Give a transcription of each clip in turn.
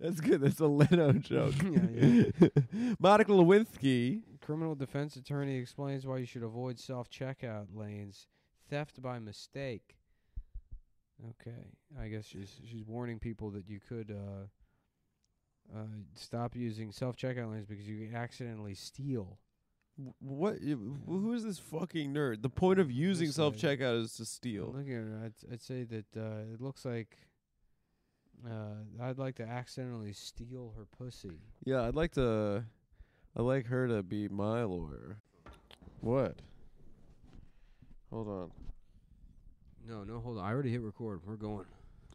That's good. That's a Leno joke. Yeah, yeah. Monica Lewinsky. Criminal defense attorney explains why you should avoid self checkout lanes. Theft by mistake. Okay, I guess she's she's warning people that you could uh, uh, stop using self checkout lanes because you accidentally steal. What? Who is this fucking nerd? The point of using self checkout is to steal. Looking at her, I'd, I'd say that uh, it looks like uh, I'd like to accidentally steal her pussy. Yeah, I'd like to. I'd like her to be my lawyer. What? Hold on. No, no, hold on. I already hit record. We're going.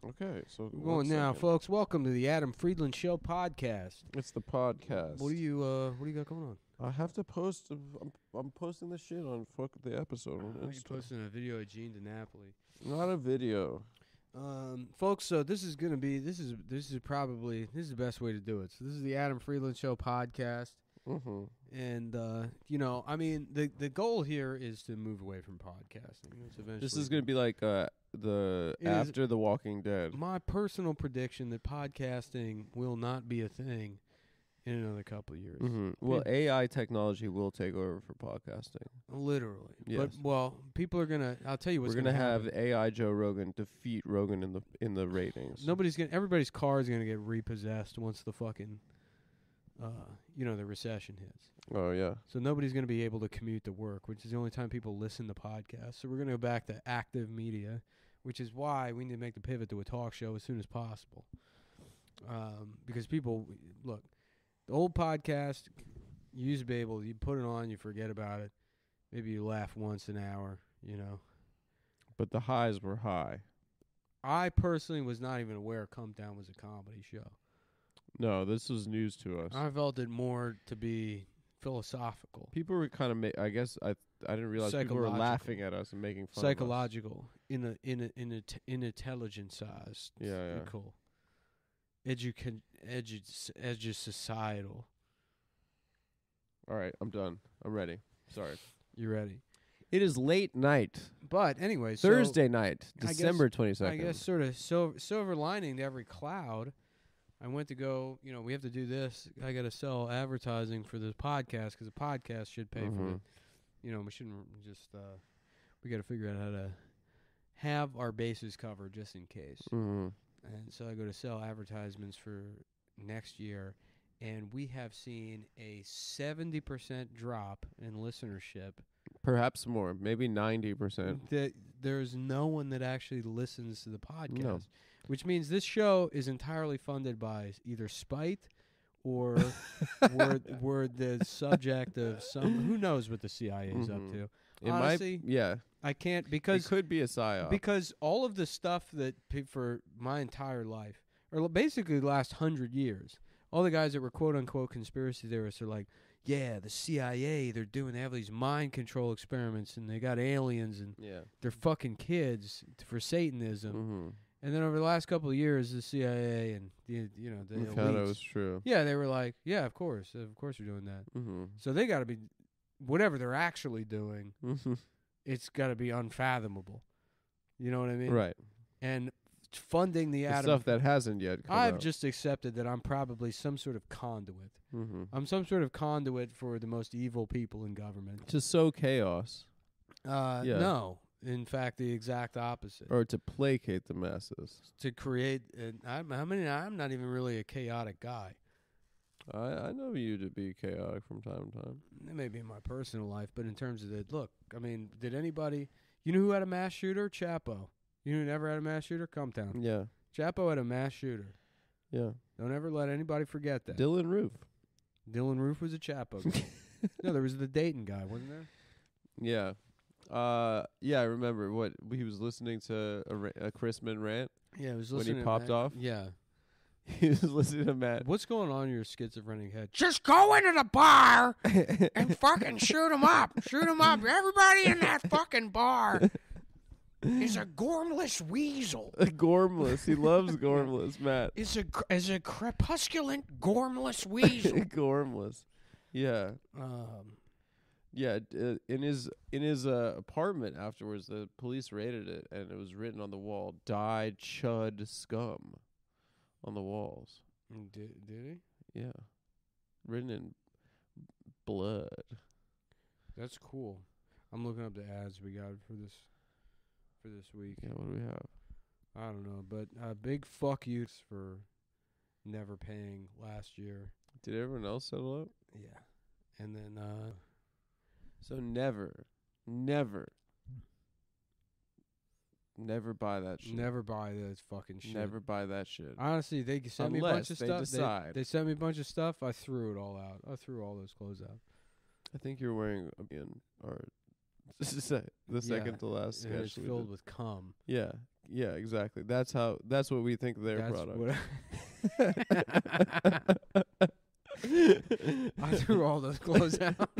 Okay, so We're one going now, second. folks. Welcome to the Adam Friedland Show podcast. It's the podcast. What do you uh What do you got going on? I have to post. I'm, I'm posting the shit on fuck the episode on Are you Insta. posting a video of Gene DiNapoli? Not a video. Um, folks, so this is gonna be this is this is probably this is the best way to do it. So this is the Adam Friedland Show podcast, Mm-hmm. and uh, you know, I mean, the the goal here is to move away from podcasting. It's eventually This is gonna be like uh, the It is- after The Walking Dead. my personal prediction that podcasting will not be a thing in another couple of years. hmm Well, AI technology will take over for podcasting. Literally. Yes. But well, people are gonna. I'll tell you what's We're gonna, happen. have AI Joe Rogan defeat Rogan in the in the ratings. Nobody's gonna. Everybody's car is gonna get repossessed once the fucking, uh, you know, the recession hits. Oh yeah. So nobody's gonna be able to commute to work, which is the only time people listen to podcasts. So we're gonna go back to active media, which is why we need to make the pivot to a talk show as soon as possible. Um, because people look, the old podcast, you used to be able, you put it on, you forget about it. Maybe you laugh once an hour, you know. But the highs were high. I personally was not even aware Cum Town was a comedy show. No, this was news to us. I felt it more to be philosophical, people were kind of. Ma- I guess I. I didn't realize people were Psychological. laughing at us and making fun. psychological, in a in a in a t- in intelligence Yeah, yeah. Cool. Educa- edu- edu- societal. All right, I'm done. I'm ready. Sorry. You ready? It is late night, But anyway, so Thursday night, I guess- December twenty second. I guess sort of silver, silver lining to every cloud. I went to go. You know, we have to do this. I got to sell advertising for this podcast because the podcast should pay for Mhm. it. You know, we shouldn't just. uh We got to figure out how to have our bases covered just in case. hmm And so I go to sell advertisements for next year, and we have seen a seventy percent drop in listenership. Perhaps more, maybe ninety percent. That there's no one that actually listens to the podcast, No. which means this show is entirely funded by either spite or we're, we're the subject of some. Who knows what the CIA is Mhm. up to? It Honestly, might, yeah. I can't because It could be a psyop. because all of the stuff that for my entire life, or basically the last hundred years, all the guys that were quote unquote conspiracy theorists are like, yeah, the CIA, they're doing, they have these mind control experiments, and they got aliens, and yeah. they're fucking kids for Satanism. hmm And then over the last couple of years, the CIA and the you know the We found it elites- was true. yeah, they were like, yeah, of course, of course, we're doing that. hmm So they got to be whatever they're actually doing. hmm It's got to be unfathomable. You know what I mean? Right. and funding the The Adam. stuff that hasn't yet. Come I've out. just accepted that I'm probably some sort of conduit. hmm I'm some sort of conduit for the most evil people in government. to sow chaos Uh, Yeah. No, in fact, the exact opposite. or to placate the masses. to create, an, I'm, I mean, I'm not even really a chaotic guy. I, I know you to be chaotic from time to time. It may be in my personal life, but in terms of the look, I mean, did anybody? You know who had a mass shooter? Chapo. You know who never had a mass shooter? Cum Town. Yeah. Chapo had a mass shooter. Yeah. Don't ever let anybody forget that. Dylann Roof. Dylann Roof was a Chapo. no, there was the Dayton guy, wasn't there? Yeah. Uh, yeah, I remember what he was listening to a, ra- a Christman rant. Yeah, it was listening When he popped off? Yeah. He was listening to Matt. What's going on in your schizophrenic head? Just go into the bar and fucking shoot him up. Shoot him up. Everybody in that fucking bar is a gormless weasel. A Gormless. He loves Gormless, Matt. Is a is a crepusculent gormless weasel. Gormless. Yeah. Um, Yeah, d- uh, in his in his uh, apartment afterwards, the police raided it, and it was written on the wall: "Die, chud, scum," on the walls. Mm, Did did he? Yeah, written in blood. That's cool. I'm looking up the ads we got for this for this week. Yeah, what do we have? I don't know, but uh, big fuck yous for never paying last year. Did everyone else settle up? Yeah, and then uh, So never, never, never buy that shit. never buy this fucking shit. never buy that shit. Honestly, they sent me a bunch Unless of they stuff. decide. They, sent me a bunch of stuff. I threw it all out. I threw all those clothes out. I think you're wearing again or the second to last and it's we filled did. with cum. Yeah, yeah, exactly. That's how. That's what we think of their That's product. what I threw all those clothes out.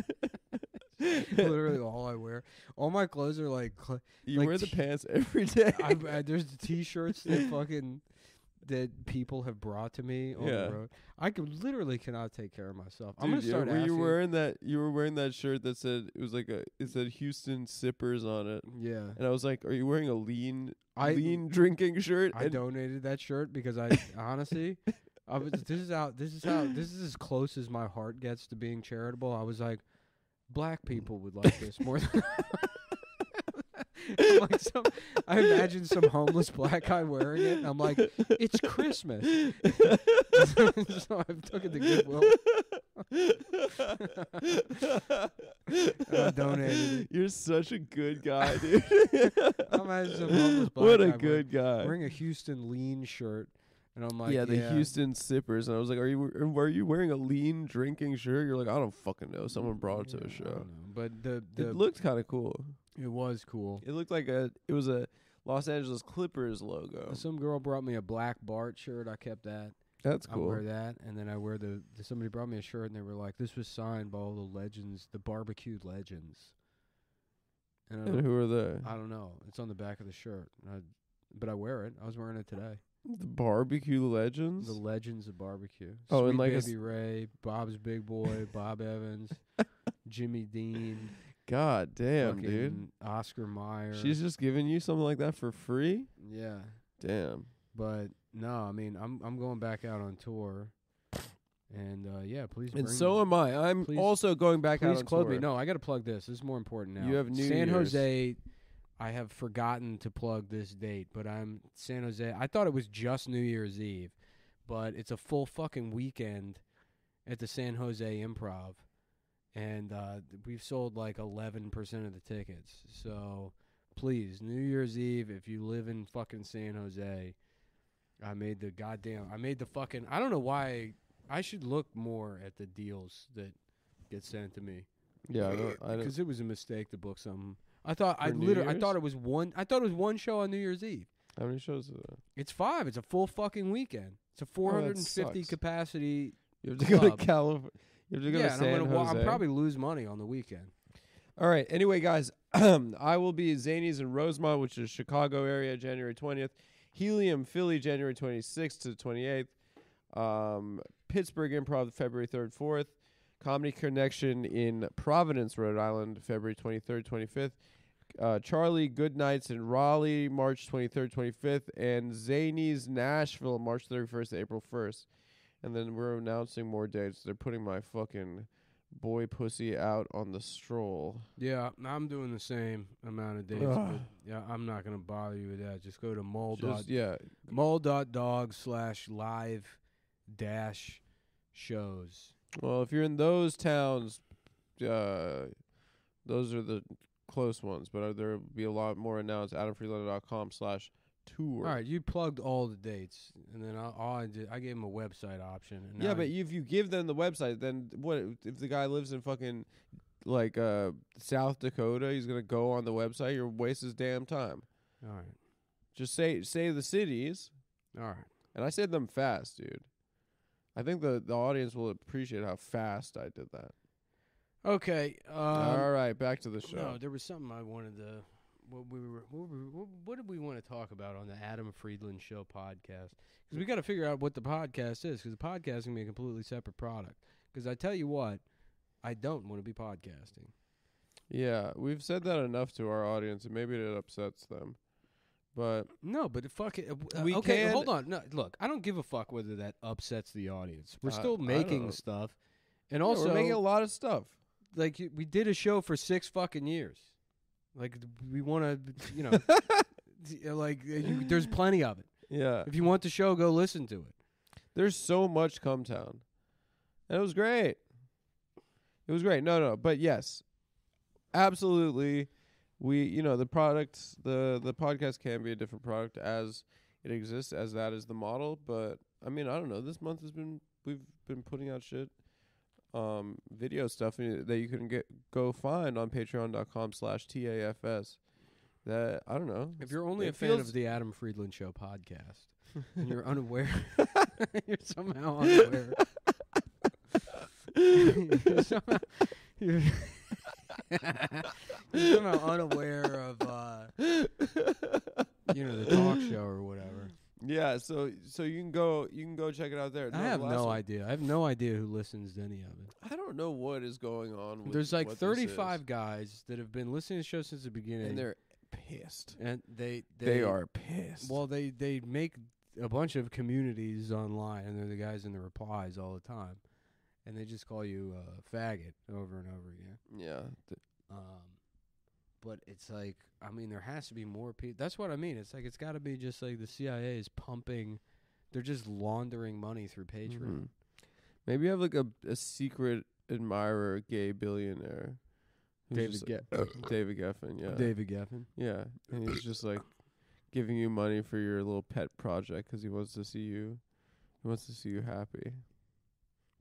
Literally all I wear. All my clothes are like cl- you like wear the t- pants every day. I, I, uh, there's the t-shirts that fucking that people have brought to me on Yeah. the road. I could literally cannot take care of myself. I'm Dude, gonna yeah, start were you wearing that? You were wearing that shirt that said it was like a it said Houston Sippers on it, yeah, and I was like, "Are you wearing a lean I lean drinking shirt?" I And- donated that shirt because I honestly, I was. This is how. This is how. This is as close as my heart gets to being charitable. I was like, black people would like this more than. I'm like some, I imagine some homeless black guy wearing it, and I'm like, it's Christmas. so I took it to Goodwill. I donated. You're such a good guy, dude. I imagine some homeless black what guy a wearing- good guy. wearing a Houston lean shirt, and I'm like, yeah, the Houston Sippers, and I was like, "Are you were you wearing a lean drinking shirt?" You're like, "I don't fucking know. Someone brought it to a I show." don't know. But the the It looked kind of cool. it was cool. It looked like a it was a Los Angeles Clippers logo. Some girl brought me a black Bart shirt. I kept that. That's cool. I cool. wear that, and then I wear the, the. Somebody brought me a shirt, and they were like, "This was signed by all the legends, the barbecued legends." And I And don't, who are they? I don't know. It's on the back of the shirt, and I, but I wear it. I was wearing it today. The barbecue legends. The legends of barbecue. Oh, Sweet and like a Baby Ray, Bob's Big Boy, Bob Evans, Jimmy Dean, God damn, dude. Oscar Mayer. She's just giving you something like that for free. yeah. Damn. But no, I mean, I'm I'm going back out on tour, and uh, yeah, please. And so me. am I. I'm Please- also going back out Please plug tour. me. No, I got to plug this. This is more important now. You have New San Year's. Jose. I have forgotten to plug this date, but I'm San Jose. I thought it was just New Year's Eve, but it's a full fucking weekend at the San Jose Improv, and uh, we've sold like 11% of the tickets. So please, New Year's Eve, if you live in fucking San Jose, I made the goddamn. I made the fucking. I don't know why. I should look more at the deals that get sent to me Yeah, I don't. I don't. because it was a mistake to book something. I thought I New literally I Year's? thought it was one. I thought it was one show on New Year's Eve. How many shows is that? It's five. It's a full fucking weekend. It's a 450 Oh, sucks. capacity. You have to go to. California. You have to go yeah, to and San I'm gonna wa- Jose. I'm probably lose money on the weekend. All right. Anyway, guys, I will be at Zanies in Rosemont, which is Chicago area, January 20th. Helium, Philly, January 26th to the 28th. Um, Pittsburgh Improv, February 3rd, 4th. Comedy Connection in Providence, Rhode Island, February 23rd, 25th. Uh, Charlie Goodnights in Raleigh, March 23rd, 25th. And Zanies, Nashville, March 31st to April 1st. And then we're announcing more dates. They're putting my fucking boy pussy out on the stroll. Yeah, I'm doing the same amount of dates. But yeah, I'm not gonna bother you with that. Just go to mole dot Just yeah, mole dot dog slash live dash shows. Well, if you're in those towns, uh, those are the close ones. But uh, there will be a lot more announced. AdamFriedland.com slash tour. All right, you plugged all the dates, and then I, all I did, I gave him a website option. And Yeah, but if you give them the website, then what if the guy lives in fucking like uh South Dakota? He's gonna go on the website. You're waste his damn time. all right, Just say say the cities, all right. and I said them fast, dude. I think the the audience will appreciate how fast I did that. Okay. Um, All right, back to the show. No, there was something I wanted to. What we were, what, we what did we want to talk about on the Adam Friedland Show podcast? Because we got to figure out what the podcast is. Because the podcast is gonna be a completely separate product. Because I tell you what, I don't want to be podcasting. Yeah, we've said that enough to our audience, and maybe it upsets them. But No, but fuck it. uh, We okay, can- hold on. No, look, I don't give a fuck whether that upsets the audience. We're I- still I making stuff, and yeah, also we're making a lot of stuff. like y- we did a show for six fucking years. Like we want to, you know, t- like uh, you, there's plenty of it. Yeah, If you want the show, go listen to it. there's so much Cum Town, and it was great. It was great. No, no, but yes, absolutely. We, you know, the product, the the podcast can be a different product as it exists, as that is the model. But I mean, I don't know. This month has been we've been putting out shit, um, video stuff that you can get go find on Patreon.com slash tafs. That I don't know. If you're only a fan of the Adam Friedland Show podcast and you're unaware, you're somehow unaware. you're somehow, you're, somehow unaware of, uh, you know, the talk show or whatever. Yeah, so so you can go you can go check it out there. I the have last no one- idea. I have no idea who listens to any of it. I don't know what is going on. With There's like what this is. 35 guys that have been listening to the show since the beginning, and they're pissed. and they, they They, are pissed. Well, they they make a bunch of communities online, and they're the guys in the replies all the time, and they just call you a faggot over and over again. yeah, Um, but it's like, I mean, there has to be more people. That's what I mean. It's like it's got to be just like the CIA is pumping. They're just laundering money through Patreon. mhm. Maybe you have like a a secret admirer, gay billionaire. David Ge- David Geffen. Yeah, David Geffen. Yeah, and he's just like giving you money for your little pet project 'cause he wants to see you. He wants to see you happy,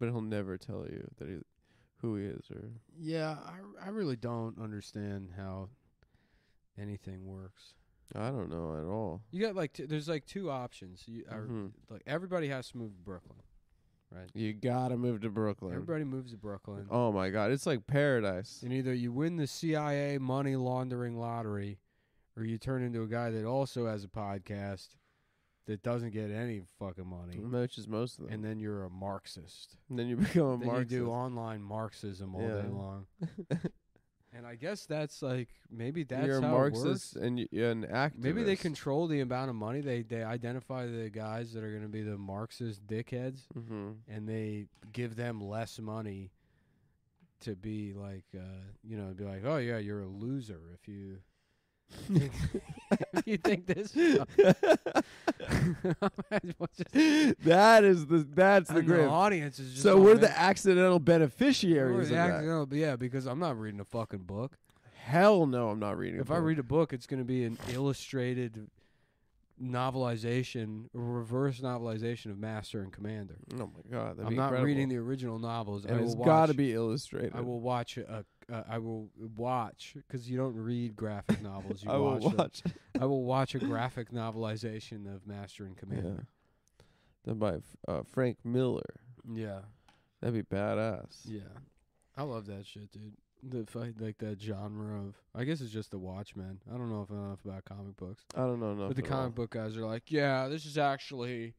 but he'll never tell you that he who he is or Yeah, I I really don't understand how anything works. I don't know at all. You got like t- there's like two options. You are, Mhm. like everybody has to move to Brooklyn, right? You gotta move to Brooklyn. Everybody moves to Brooklyn. Oh my god, it's like paradise. And either you win the CIA money laundering lottery, or you turn into a guy that also has a podcast that doesn't get any fucking money, Which is most of them. and then you're a Marxist. And then you become a Then Marxist. you do online Marxism all day long. and I guess that's like maybe that's You're a how Marxist It works. and you, you're an activist. Maybe they control the amount of money. They they identify the guys that are going to be the Marxist dickheads, hmm and they give them less money to be like, uh, you know, be like, oh yeah, you're a loser if you if you think this. stuff." What's just- that is the that's the the audience is just So we're the accidental we're beneficiaries the of that. accidental- yeah, because I'm not reading a fucking book. Hell no, I'm not reading. If I read a book, it's going to be an illustrated novelization, reverse novelization of Master and Commander. oh my god, I'm not incredible. reading the original novels. and I it's got to be illustrated. I will watch a. Uh, I will watch because you don't read graphic novels. You I will watch. them. watch. I will watch a graphic novelization of Master and yeah. Commander. Done by uh, Frank Miller. Yeah. That'd be badass. yeah, I love that shit, dude. The fight, like that genre of. I guess it's just the Watchmen. I don't know if I know enough about comic books, I don't know enough. but the at all. comic book guys are like, yeah, this is actually,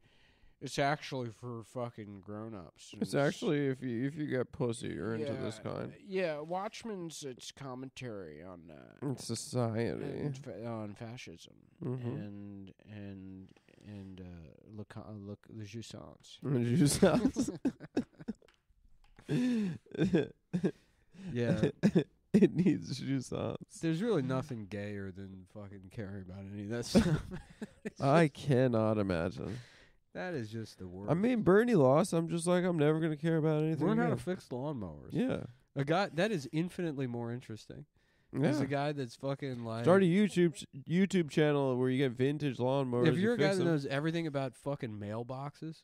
it's actually for fucking grown ups. It's actually if you if you get pussy, you're into this kind. Yeah, Watchmen's its commentary on uh, It's society. and fa- on fascism Mm-hmm. and and and uh, le, co- le, le jouissance. Yeah. it needs jouissance. There's really nothing gayer than fucking caring about any of that stuff. I cannot imagine. That is just the worst. I mean, Bernie lost. I'm just like, I'm never gonna care about anything. learn how to again. fix lawnmowers. yeah, A guy that is infinitely more interesting. Is a guy that's fucking like. Start a YouTube ch- YouTube channel where you get vintage lawnmowers. if you you're a guy fix that knows everything about fucking mailboxes,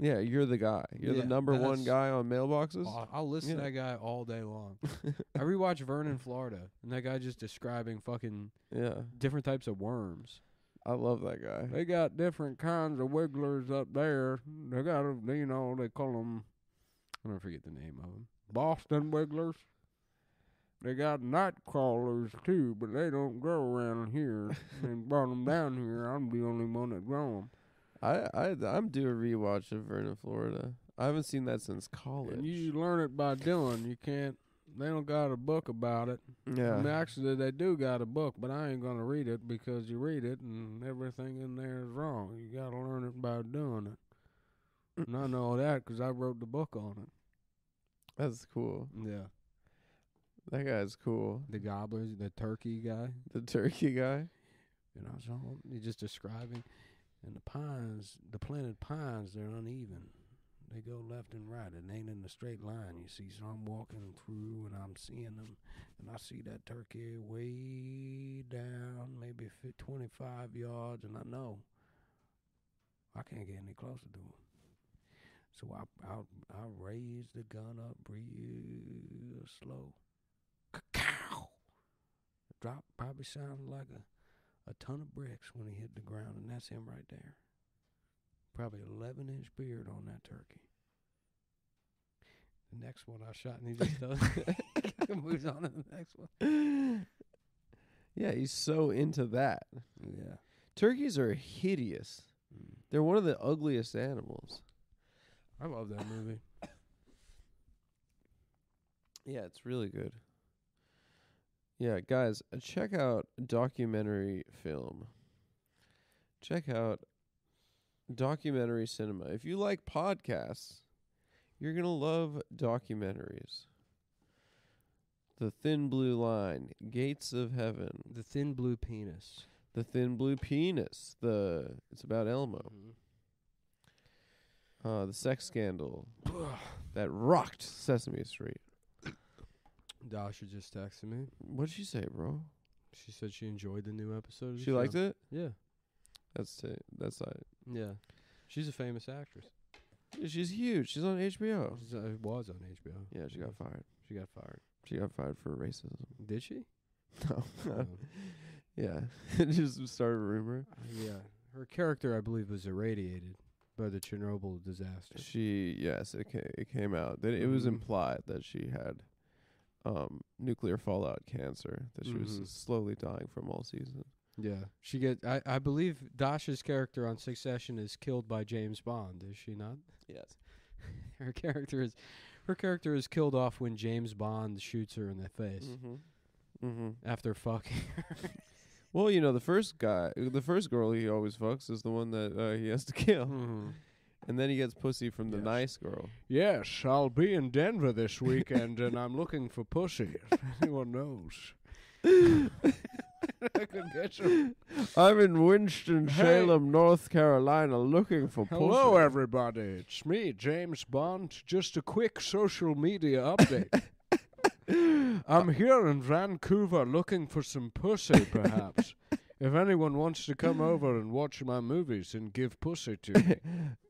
yeah, you're the guy. You're Yeah, the number one that's- guy on mailboxes. I'll, I'll listen to Yeah. that guy all day long. I rewatch Vernon, Florida, and that guy just describing fucking yeah, different types of worms. I love that guy. They got different kinds of wigglers up there. They got, you know, they call them. I don't forget the name of them. Boston wigglers. They got night crawlers too, but they don't grow around here. they brought them down here. I'm the only one that grow them. I I I'm due a rewatch of Vernon, Florida. I haven't seen that since college. And you learn it by doing. You can't they don't got a book about it. I mean, Yeah. actually, they do got a book, but I ain't gonna read it because you read it and everything in there is wrong. You gotta learn it by doing it. And I know that 'cause I wrote the book on it. That's cool. Yeah. That guy's cool. The gobblers, the turkey guy. The turkey guy. You know, so he's just describing. And the pines, the planted pines, they're uneven. They go left and right. It ain't in a straight line, you see. So I'm walking through and I'm seeing them. And I see that turkey way down, maybe 25 yards. And I know I can't get any closer to him. So I, I, I raise the gun up real slow. Cow! Drop probably sounded like a a ton of bricks when he hit the ground, and that's him right there. Probably 11 inch beard on that turkey. The next one I shot, and he just does moves on to the next one. Yeah, he's so into that. Yeah. Turkeys are hideous. Mm. They're one of the ugliest animals. I love that movie. Yeah, it's really good. Yeah, guys, uh, check out documentary film. Check out documentary cinema. If you like podcasts, you're going to love documentaries. The Thin Blue Line, Gates of Heaven, The Thin Blue Penis. The Thin Blue Penis, the it's about Elmo. Uh, the sex scandal that rocked Sesame Street. Dasha just texted me. What'd she say, bro? She said she enjoyed the new episode. Of the She liked show. it. Yeah. That's t- that's uh, Yeah. She's a famous actress. she's huge. She's on HBO. She's, uh, was on HBO. Yeah, she got fired. She got fired. She got fired for racism. Did she? No, Oh. yeah, it just started a rumor. yeah. Her character, I believe, was irradiated by the Chernobyl disaster. She yes, it came, it came out that it was Mhm. implied that she had um nuclear fallout cancer that she was Mhm. slowly dying from all season. Yeah, she get. I, I believe Dasha's character on Succession is killed by James Bond. Is she not? Yes. Her character is, her character is killed off when James Bond shoots her in the face Mhm. Mhm. after fucking. Well, you know, the first guy, the first girl he always fucks is the one that uh, he has to kill, Mhm. and then he gets pussy from the Yes. nice girl. Yes, I'll be in Denver this weekend, and I'm looking for pussy. If anyone knows. I could get some. I'm in Winston Hey. North Carolina, looking for pussy. Hello, pussy. everybody. It's me, James Bond. Just a quick social media update. I'm here in Vancouver looking for some pussy, perhaps. if anyone wants to come over and watch my movies and give pussy to me,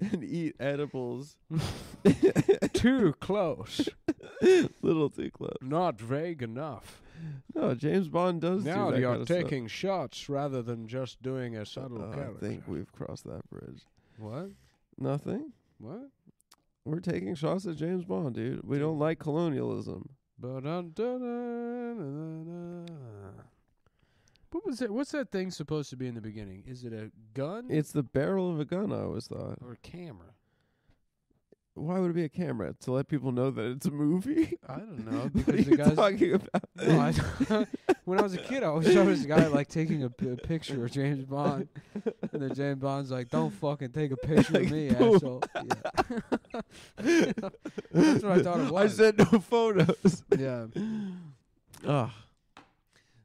and eat edibles. too close, Little too close. not vague enough. No, James Bond does Now do that you're kind of stuff. taking shots rather than just doing a subtle Uh, character. I think we've crossed that bridge. what? Nothing. What? We're taking shots at James Bond, dude. We don't like colonialism. But what was it? What's that thing supposed to be in the beginning? Is it a gun It's the barrel of a gun. I always thought. or a camera? Why would it be a camera to let people know that it's a movie? I don't know what are because the you guys. talking about? I, when I was a kid, I always saw this guy like taking a, p- a picture of James Bond, and then James Bond's like, "Don't fucking take a picture of me, asshole." Yeah. That's what I thought it I was. said no photos. yeah, Ah,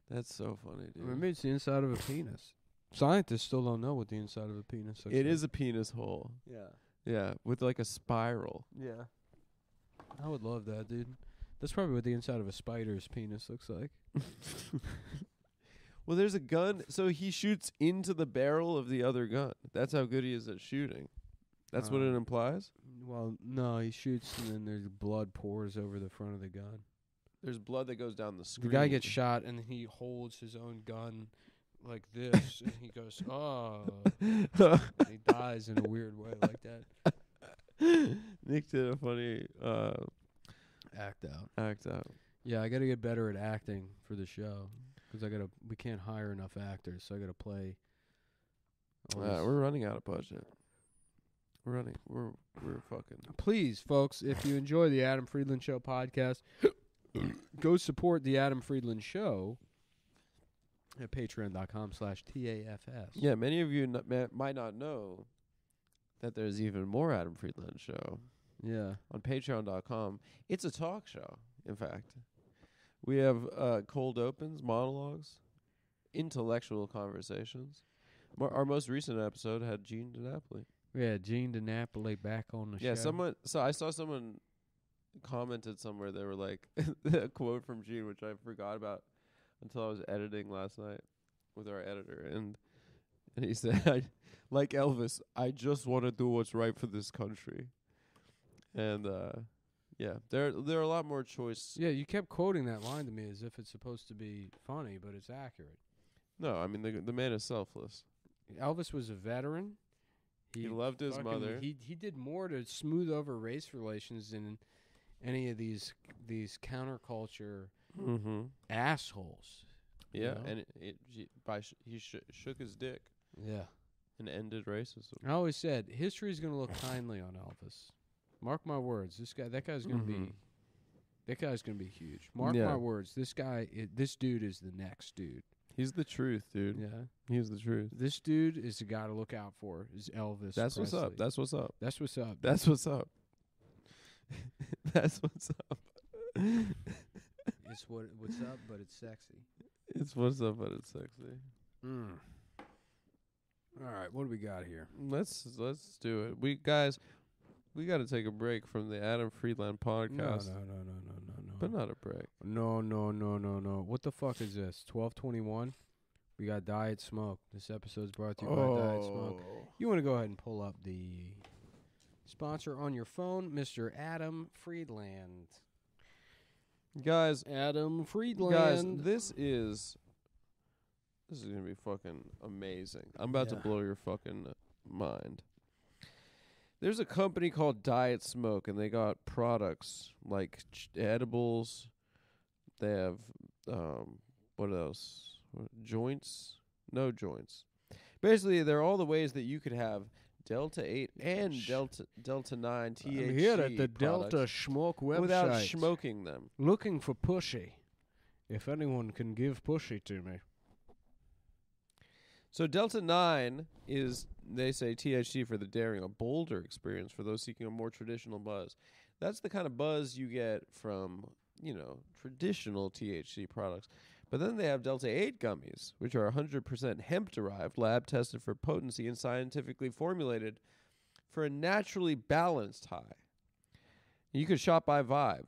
that's so funny, dude. maybe it's the inside of a penis. Scientists still don't know what the inside of a penis looks It like. is a penis hole. Yeah. Yeah, with like a spiral. Yeah. I would love that, dude. That's probably what the inside of a spider's penis looks like. Well, there's a gun, so he shoots into the barrel of the other gun. That's how good he is at shooting. That's what it Um, implies. Well, no, he shoots and then there's blood pours over the front of the gun. There's blood that goes down the screen. The guy gets shot and he holds his own gun like this and he goes, "Oh." and he dies in a weird way like that. Nick did a funny uh, Act out. act out. Yeah, I got to get better at acting for the show cuz I got to we can't hire enough actors, so I got to play all Uh, we're running out of budget. We're running. We're we're fucking. please, folks, if you enjoy the Adam Friedland Show podcast, go support the Adam Friedland Show at patreon.com slash TAFS. Yeah, many of you n- ma- might not know that there's even more Adam Friedland show Yeah. on patreon.com. It's a talk show, in fact. We have uh, cold opens, monologues, intellectual conversations. Mo- our most recent episode had Gene DiNapoli. Yeah, Gene DiNapoli back on the show. Yeah, someone. So I saw someone commented somewhere. They were like a quote from Gene, which I forgot about until I was editing last night with our editor, and and he said, I, "Like Elvis, I just want to do what's right for this country." And uh, yeah, there there are a lot more choice. Yeah, you kept quoting that line to me as if it's supposed to be funny, but it's accurate. No, I mean the the man is selfless. Elvis was a veteran. He, loved his mother. He he did more to smooth over race relations than any of these these counterculture mm-hmm. assholes. you Yeah, know? and it, it he- by sh- he sh- shook his dick yeah. and ended racism. I always said history is going to look kindly on Elvis. Mark my words. This guy, that guy's going to be, Mhm. that guy's going to be huge. Mark Yeah. my words. This guy, i this dude is the next dude. He's the truth, dude. Yeah. He's the truth. This dude is the guy to look out for. Is Elvis? That's what's up. That's what's up. That's what's up. That's what's up. That's what's up. it's what what's up, but it's sexy. It's what's up, but it's sexy. Mm. All right, what do we got here? Let's let's do it. We guys, we got to take a break from the Adam Friedland podcast, No, no, no, no, no, no, no. but not a break. No, no, no, no, no. What the fuck is this? Twelve twenty one. We got Diet Smoke. This episode's brought to you by Diet Smoke. You want to go ahead and pull up the sponsor on your phone, Mr. Adam Friedland. Guys, Adam Friedland. guys, this is this is gonna be fucking amazing. I'm about to blow your fucking mind. There's a company called Diet Smoke, and they got products like ch- edibles. They have um, what else? What, joints? No joints. Basically, they're all the ways that you could have Delta Eight and Sh- Delta Delta Nine THC I'm here at the Delta Schmoke website. without smoking them. Looking for Pushy. If anyone can give Pushy to me. So Delta 9 is, they say, THC for the daring, a bolder experience for those seeking a more traditional buzz. That's the kind of buzz you get from, you know, traditional THC products. But then they have Delta 8 gummies, which are 100% hemp derived, lab tested for potency, and scientifically formulated for a naturally balanced high. You could shop by vibe.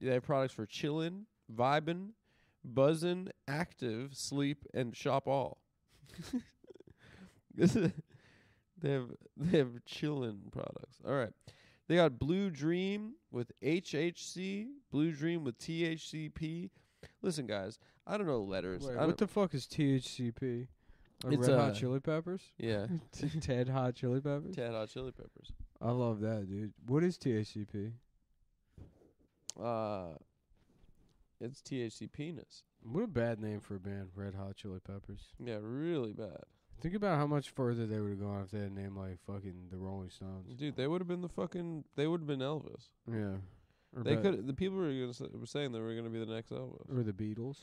They have products for chillin', vibin', buzzin', active, sleep, and shop all. They have they have chillin' products. All right. They got Blue Dream with HHC, Blue Dream with THCP. Listen, guys, I don't know letters. Wait, I what the fuck is THCP? Like It's, Red uh, Hot Chili Peppers? yeah, Ted Hot Chili Peppers? Ted Hot Chili Peppers. I love that, dude. What is THCP? Uh, it's THC penis. What a bad name for a band, Red Hot Chili Peppers. Yeah, really bad, Think about how much further they would have gone if they had a name like fucking the Rolling Stones. dude. They would have been the fucking. They would have been Elvis. Yeah. They could. The people were gonna say, were saying they were gonna be the next Elvis. Or the Beatles.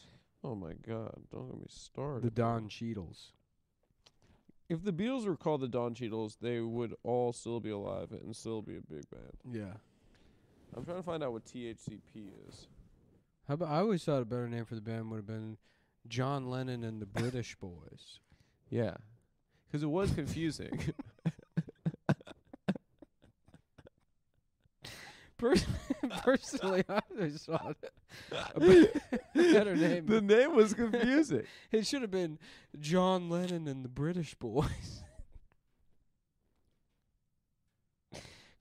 Oh my god! Don't get me started. The Don Cheadles. If the Beatles were called the Don Cheadles, they would all still be alive and still be a big band. Yeah. I'm trying to find out what THCP is. How about I always thought a better name for the band would have been John Lennon and the British Boys. Yeah, because it was confusing. Pers- Personally, I always thought a be- better name. the name was confusing. It should have been John Lennon and the British Boys.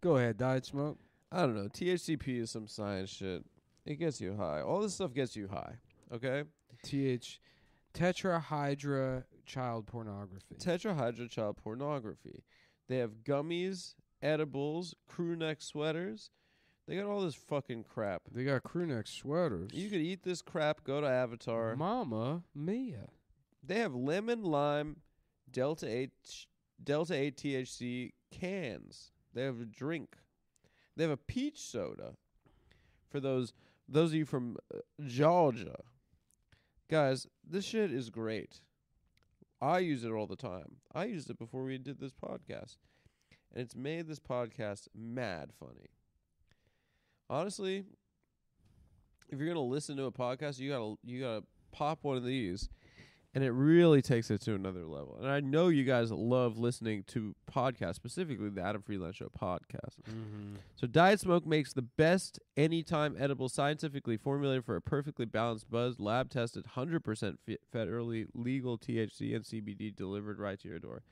Go ahead, Diet Smoke. I don't know. THCP is some science shit. It gets you high. All this stuff gets you high. Okay. TH tetrahydra child pornography. Tetrahydra child pornography. They have gummies, edibles, crew neck sweaters. They got all this fucking crap. they got crew neck sweaters. You could eat this crap. Go to Avatar. Mama Mia. They have lemon lime delta H delta 8 THC cans. They have a drink. They have a peach soda for those those of you from uh, Georgia, guys, this shit is great. I use it all the time. I used it before we did this podcast, and it's made this podcast mad funny. Honestly, if you're gonna listen to a podcast, you gotta you gotta pop one of these, and it really takes it to another level. And I know you guys love listening to podcasts, specifically the Adam Friedland Show podcast. Mm-hmm. So Diet Smoke makes the best anytime edible, scientifically formulated for a perfectly balanced buzz, lab tested, 100% federally legal THC and CBD delivered right to your door.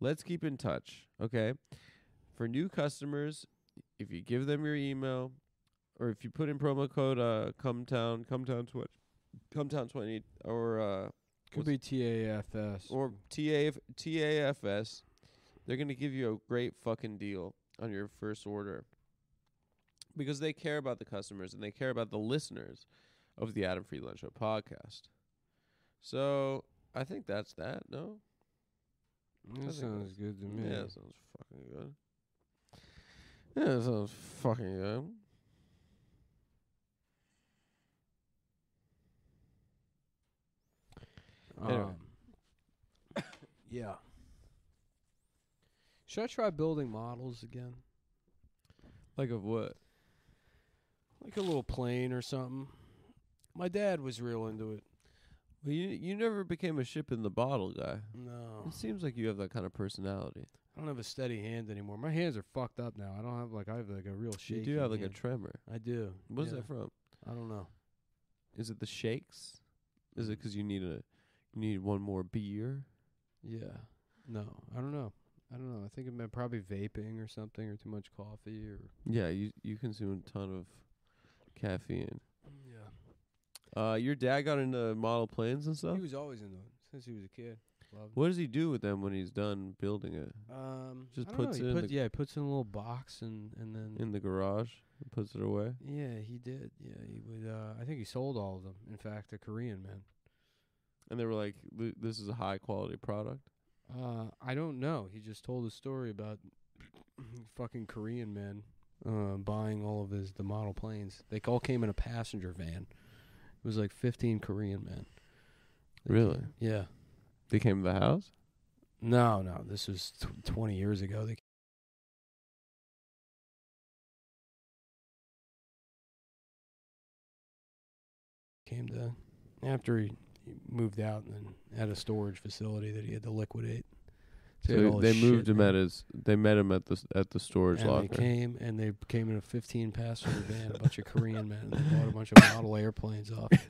Let's keep in touch, okay? For new customers, if you give them your email, or if you put in promo code uh Cumtown Cumtown tw- Cumtown twenty or uh Could be TAFS. or TAF TAFS, they're gonna give you a great fucking deal on your first order because they care about the customers and they care about the listeners of the Adam Free Lunch Show podcast. So I think that's that. No, that sounds good to me. yeah, that sounds fucking good. Yeah, that sounds fucking good. Anyway. Um, yeah. Should I try building models again? Like of what? Like a little plane or something. My dad was real into it. Well, you you never became a ship in the bottle guy. No. It seems like you have that kind of personality. I don't have a steady hand anymore. My hands are fucked up now. I don't have like I have like a real shake. You do have like a tremor. I do. What's yeah. that from? I don't know. Is it the shakes? Is it 'cause you need a you need one more beer? Yeah. No, I don't know. I don't know. I think it meant probably vaping or something, or too much coffee, or Yeah, you you consume a ton of caffeine. yeah. Uh, your dad got into model planes and stuff. He was always into it since he was a kid. Loved it. What does he do with them when he's done building it? Um, Just I don't know. puts He it in the- yeah, he puts in a little box and and then In the garage, and puts it away. yeah, he did. Yeah, he would. Uh, I think he sold all of them. In fact, a Korean man. And they were like, "Th- "This is a high quality product." Uh, I don't know. He just told a story about fucking Korean men uh, buying all of his the model planes. They all came in a passenger van. It was like fifteen Korean men. They Really? came- Yeah. They came to the house. No, no. This was tw- twenty years ago. They came to after he he moved out and then had a storage facility that he had to liquidate. So they moved him at his. They met him at the at the storage and locker. they came and they came in a 15 passenger van, a bunch of Korean men. And they bought a bunch of model airplanes off.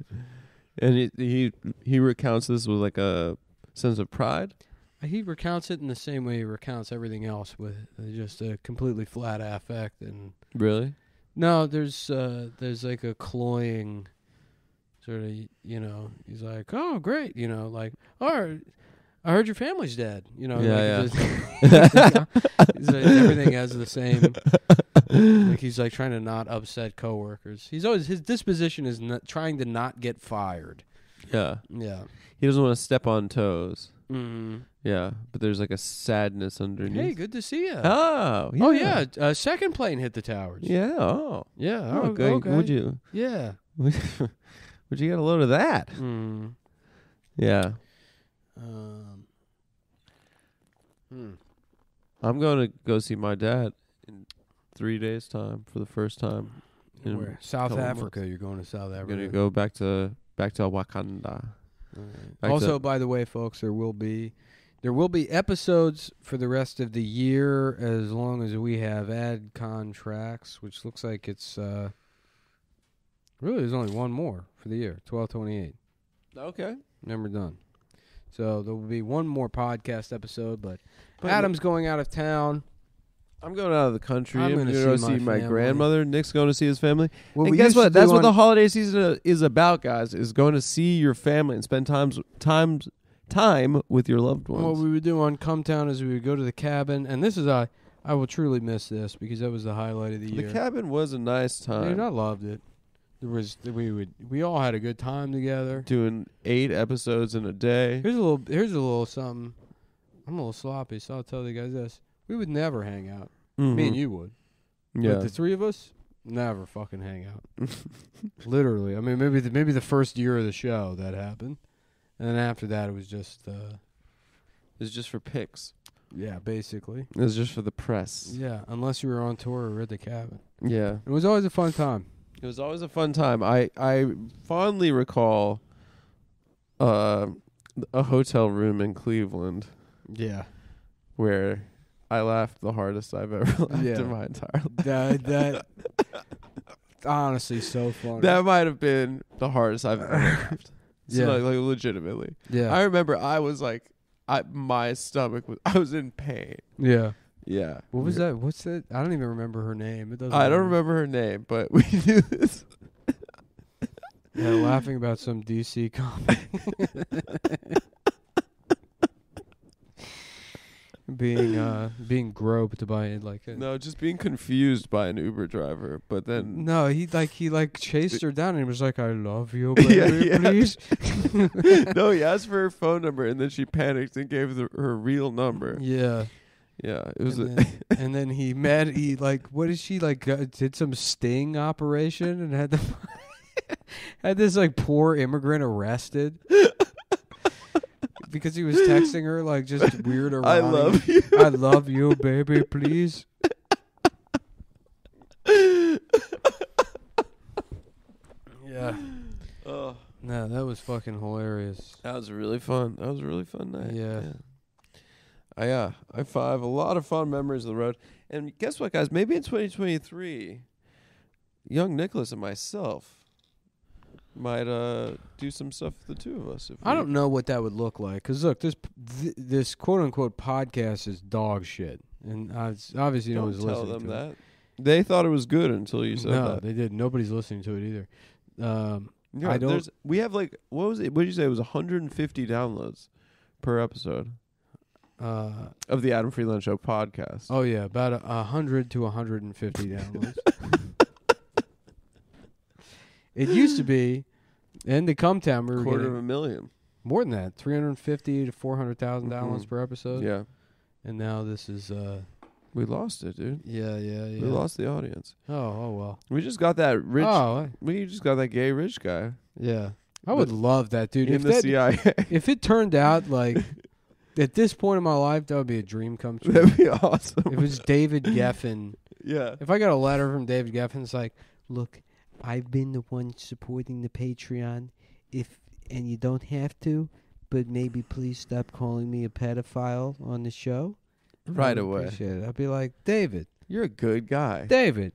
And he he he recounts this with like a sense of pride. He recounts it in the same way he recounts everything else, with just a completely flat affect. And Really? no, there's uh, there's like a cloying sort of, you know. He's like, "Oh, great," you know, like, "Oh, I heard your family's dead," you know. Yeah, like, yeah. just- like, everything has the same. like he's like trying to not upset coworkers. He's always his disposition is not trying to not get fired. Yeah. Yeah. He doesn't want to step on toes. Mm. Yeah, but there's like a sadness underneath. Hey, good to see you. Oh, yeah. Oh yeah, uh, second plane hit the towers. Yeah. Oh. Yeah. Oh, Oh, good. okay. Would you? Yeah. Would you get a load of that? Mm. Yeah. Um. Hmm. I'm going to go see my dad in three days' time for the first time. In Where? South Africa. You're going to South I'm Africa. going to go back to back to Wakanda. Alright. Back Also, to- by the way, folks, there will be there will be episodes for the rest of the year as long as we have ad contracts, which looks like it's uh really there's only one more for the year, twelve twenty eight. Okay. Then we're done. So there will be one more podcast episode, but, But Adam's going out of town. I'm going out of the country. I'm I'm, gonna go see my family. grandmother. Nick's going to see his family. What and guess what? That's what the holiday season uh, is about, guys. Is going to see your family and spend times times time with your loved ones. What we would do on Cum Town is we would go to the cabin, and this is I I will truly miss this because that was the highlight of the the year. The cabin was a nice time. Dude, I loved it. There was we would we all had a good time together. Doing eight episodes in a day. Here's a little here's a little something. I'm a little sloppy, so I'll tell the guys this. We would never hang out. Me Mhm. and you would. Yeah. But the three of us, Never fucking hang out. Literally. I mean, maybe the, maybe the first year of the show that happened, and then after that it was just uh, It's just for pics. yeah, basically. It was just for the press. Yeah, unless you were on tour or at the cabin. Yeah. It was always a fun time. It was always a fun time. I I fondly recall uh, a hotel room in Cleveland Yeah. where I laughed the hardest I've ever laughed Yeah. in my entire life. That that honestly so funny. That might have been the hardest I've ever laughed. So Yeah. like, like legitimately. yeah. I remember I was like I my stomach was I was in pain. yeah. Yeah. What was that? What's that? I don't even remember her name. It doesn't I don't matter. remember her name, but we knew this. Yeah, laughing about some DC comic. Being uh being groped by like a No, just being confused by an Uber driver, but then No, he like he like chased her down and he was like, "I love you, Yeah, baby, yeah. please." no, he asked for her phone number and then she panicked and gave the, her real number. yeah, Yeah, it was. and, A, then, and then he met he like what is she like uh, did some sting operation and had the had this like poor immigrant arrested because he was texting her like just weird. I love you. I love you, baby, please. Yeah. oh, No, that was fucking hilarious. that was really fun. That was a really fun night. Yeah. Uh, I yeah, I have a lot of fun memories of the road. And guess what, guys? Maybe in 2023, young Nicholas and myself might uh do some stuff with the two of us. If I don't know what that would look like. Cause look, this th- this quote unquote podcast is dog shit, and uh, it's obviously no one's listening them to it. They thought it was good until you said no, that. they did. Nobody's listening to it either. Um, Yeah, I don't- there's- We have like what was it? What did you say? It was 150 downloads per episode uh, of the Adam Friedland Show podcast. oh yeah, about a, a hundred to a hundred and fifty downloads. it used to be, in the Cum Town we were quarter of a million. more than that, three hundred and fifty to four hundred thousand downloads Mhm. per episode. Yeah, and now this is uh, we lost it, dude. yeah, yeah, yeah. We lost the audience. Oh, oh well. We just got that rich. Oh, I- We just got that gay rich guy yeah. I would love that, dude. in If the that, CIA. if it turned out like at this point in my life, that would be a dream come true. That'd be awesome. If it was David Geffen. yeah. If I got a letter from David Geffen, it's like, look, I've been the one supporting the Patreon. If and you don't have to, but maybe please stop calling me a pedophile on the show. Right away. I'd be like, David, You're a good guy. David,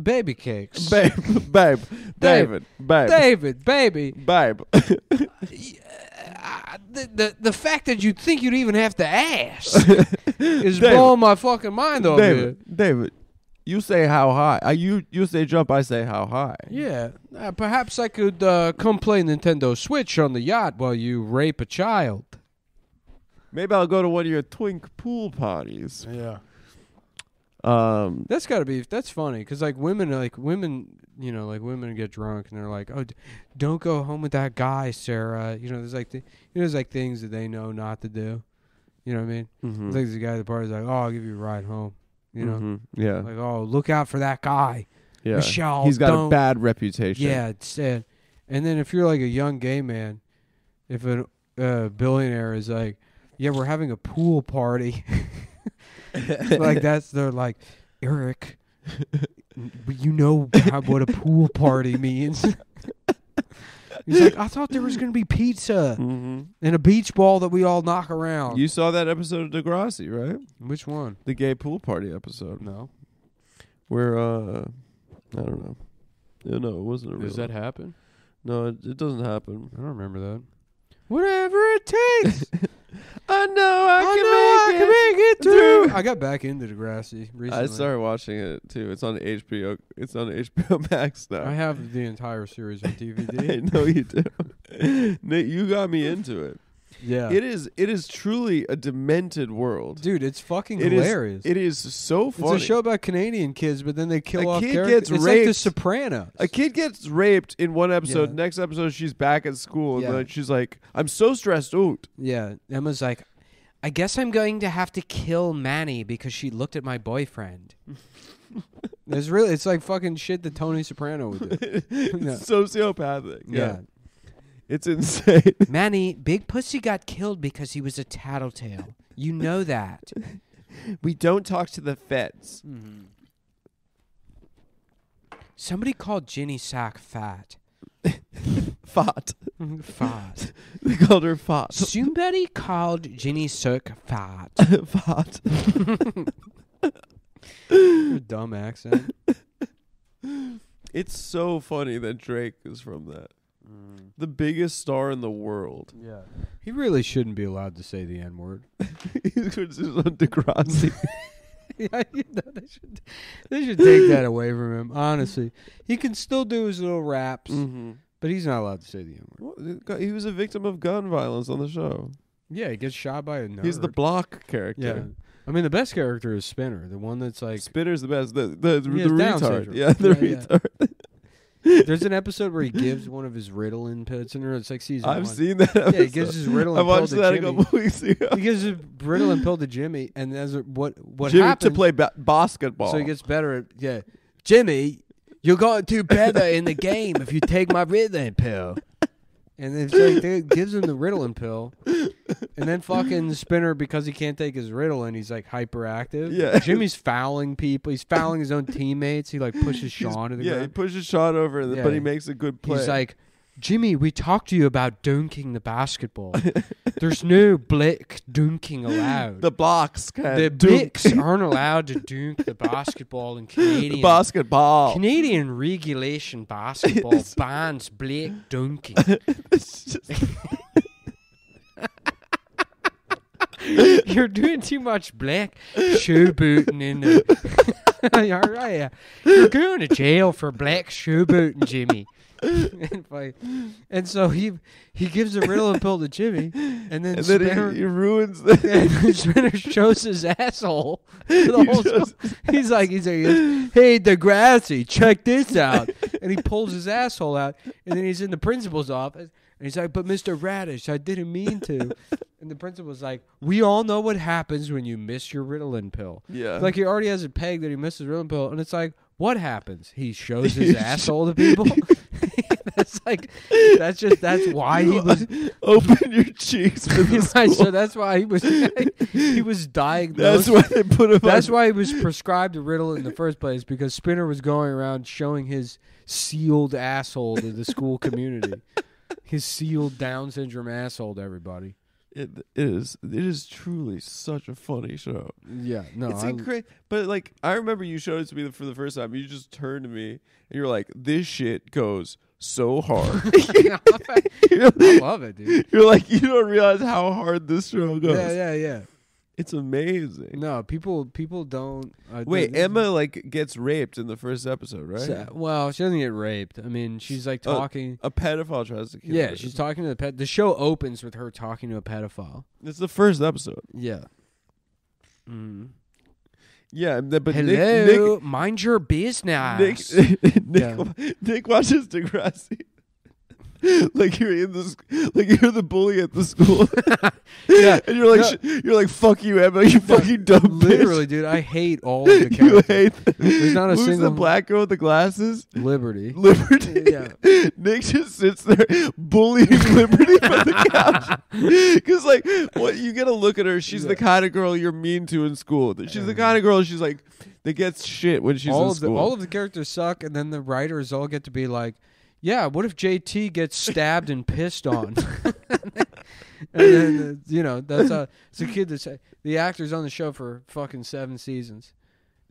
baby cakes, babe, babe, David, babe, David, baby. babe. Uh, the, the the fact that you think you'd even have to ask is David. blowing my fucking mind over David, David, you say how high. I you you say jump. I say how high. Yeah, uh, perhaps I could uh, come play Nintendo Switch on the yacht while you rape a child. Maybe I'll go to one of your twink pool parties. Yeah, Um, that's got to be that's funny because like women, like women, you know, like women get drunk and they're like, "Oh, d- don't go home with that guy, Sarah." You know, there's like th- you know, there's like things that they know not to do. You know what I mean? mhm, like the guy at the party's like, "Oh, I'll give you a ride home." You know, mhm, yeah, like, "Oh, look out for that guy." yeah. Michelle, He's got don't- a bad reputation. Yeah, it's sad. And then if you're like a young gay man, if a uh, billionaire is like, "Yeah, we're having a pool party," like that's they're like, Eric, you know how, what a pool party means. He's like, I thought there was gonna be pizza hmm and a beach ball that we all knock around. You saw that episode of Degrassi, right? Which one? The gay pool party episode, No. where uh, I don't know. Yeah, no, it wasn't a real. Does that happen? No, it, it doesn't happen. I don't remember that. Whatever it takes. I know I, I can know I make can it. make it through. through. I got back into Degrassi recently. I started watching it too. It's on HBO. It's on HBO Max now. I have the entire series on DVD. I DVD. know you do. Nate, you got me into it. Yeah, It is. It is truly a demented world. dude, it's fucking It is- hilarious. It is so funny. it's a show about Canadian kids, but then they kill A off kid characters. gets it's like The. Sopranos. A kid gets raped in one episode. Yeah. Next episode, she's back at school, and Yeah. then she's like, "I'm so stressed out." yeah, Emma's like, I guess I'm going to have to kill Manny because she looked at my boyfriend. It's really it's like fucking shit that Tony Soprano would do. Yeah. Sociopathic. Yeah. Yeah. It's insane. Manny, Big Pussy got killed because he was a tattletale. You know that. we don't talk to the feds. Mm-hmm. Somebody called Ginny Sack fat. fat. fat. They called her fat. Somebody called Ginny Sack fat. fat. Dumb accent. It's so funny that Drake is from that. The biggest star in the world. Yeah. He really shouldn't be allowed to say the N word. He's just on Degrassi. yeah, you know, they should they should take that away from him. Honestly, he can still do his little raps, mm-hmm. but he's not allowed to say the N word. Well, he was a victim of gun violence on the show. Yeah, he gets shot by a nerd. He's the block character. yeah. character. I mean, the best character is Spinner, the one that's like. Spinner's the best. The the, the, He retard. syndrome. Yeah, the Yeah, yeah. There's an episode where he gives one of his Ritalin pills, and it's like season I've one. seen that. Yeah, he gives his Ritalin I pill watched to that a couple weeks ago. He gives his Ritalin pill to Jimmy, and as a, what what Jimmy happens? to play ba- basketball. So he gets better at yeah. Jimmy, you're going to do better in the game if you take my Ritalin pill. And then so he t- gives him the Ritalin pill, and then fucking Spinner because he can't take his Ritalin, he's like hyperactive. Yeah. Jimmy's fouling people. He's fouling his own teammates. He like pushes He's- Sean to the yeah, he pushes Sean over, Yeah. but he makes a good play. He's like, Jimmy, we talked to you about dunking the basketball. There's no blick dunking allowed. the blocks can The Blicks aren't allowed to dunk the basketball in Canadian basketball. Canadian regulation basketball bans Blake dunking. It's just- You're doing too much Blake showbooting in the. You're right. yeah. You're going to jail for Blake showbooting, Jimmy. and, like- and so he he gives a Ritalin pill to Jimmy, and then, and then Spinner, he, he ruins the. and Spinner shows his asshole. the He whole. He's like, he's like, hey, Degrassi, check this out. and he pulls his asshole out, and then he's in the principal's office, and he's like, but Mr. Raditch, I didn't mean to. and the principal's like, we all know what happens when you miss your Ritalin pill. yeah. Like he already has a peg that he misses Ritalin pill, and it's like, what happens? He shows his asshole to people. that's like, that's just that's why he was. open your cheeks for school. so that's why he was he was diagnosed. That's why they put him. That's on. why he was prescribed a Ritalin in the first place because Spinner was going around showing his sealed asshole to the school community. His sealed Down syndrome asshole to everybody. It, it is. It is truly such a funny show. Yeah, no, it's incredible. But like, I remember you showed it to me for the first time. You just turned to me and you're like, "This shit goes so hard." I love it, dude. you're like, you don't realize how hard this show goes. Yeah, yeah, yeah. It's amazing. No, people, people don't. Uh, Wait, th- Emma like gets raped in the first episode, right? So- well, she doesn't get raped. I mean, she's like Oh, talking. a pedophile tries to kill her. yeah, she's talking to the pet. The show opens with her talking to a pedophile. It's the first episode. Yeah. Mm. Yeah, and then- but Hello, mind your business. Nick, Nick, Nick, Yeah. Nick watches Degrassi. like you're in this, like you're the bully at the school. Yeah, and you're like, no. sh- you're like, fuck you, Emma, you fucking dumb bitch. Literally, dude, I hate all of the you characters. hate. Them. There's not a Who's single the black girl with the glasses? Liberty. Liberty. Yeah. Nick just sits there bullying Liberty from the couch. Because, like, what you get to look at her. She's the kind of girl you're mean to in school. She's the mm-hmm. kind of girl she's like that gets shit when she's all in of the all of the characters suck, and then the writers all get to be like, "Yeah, what if JT gets stabbed and pissed on?" and then uh, you know that's a it's a kid that's the actor's on the show for fucking seven seasons,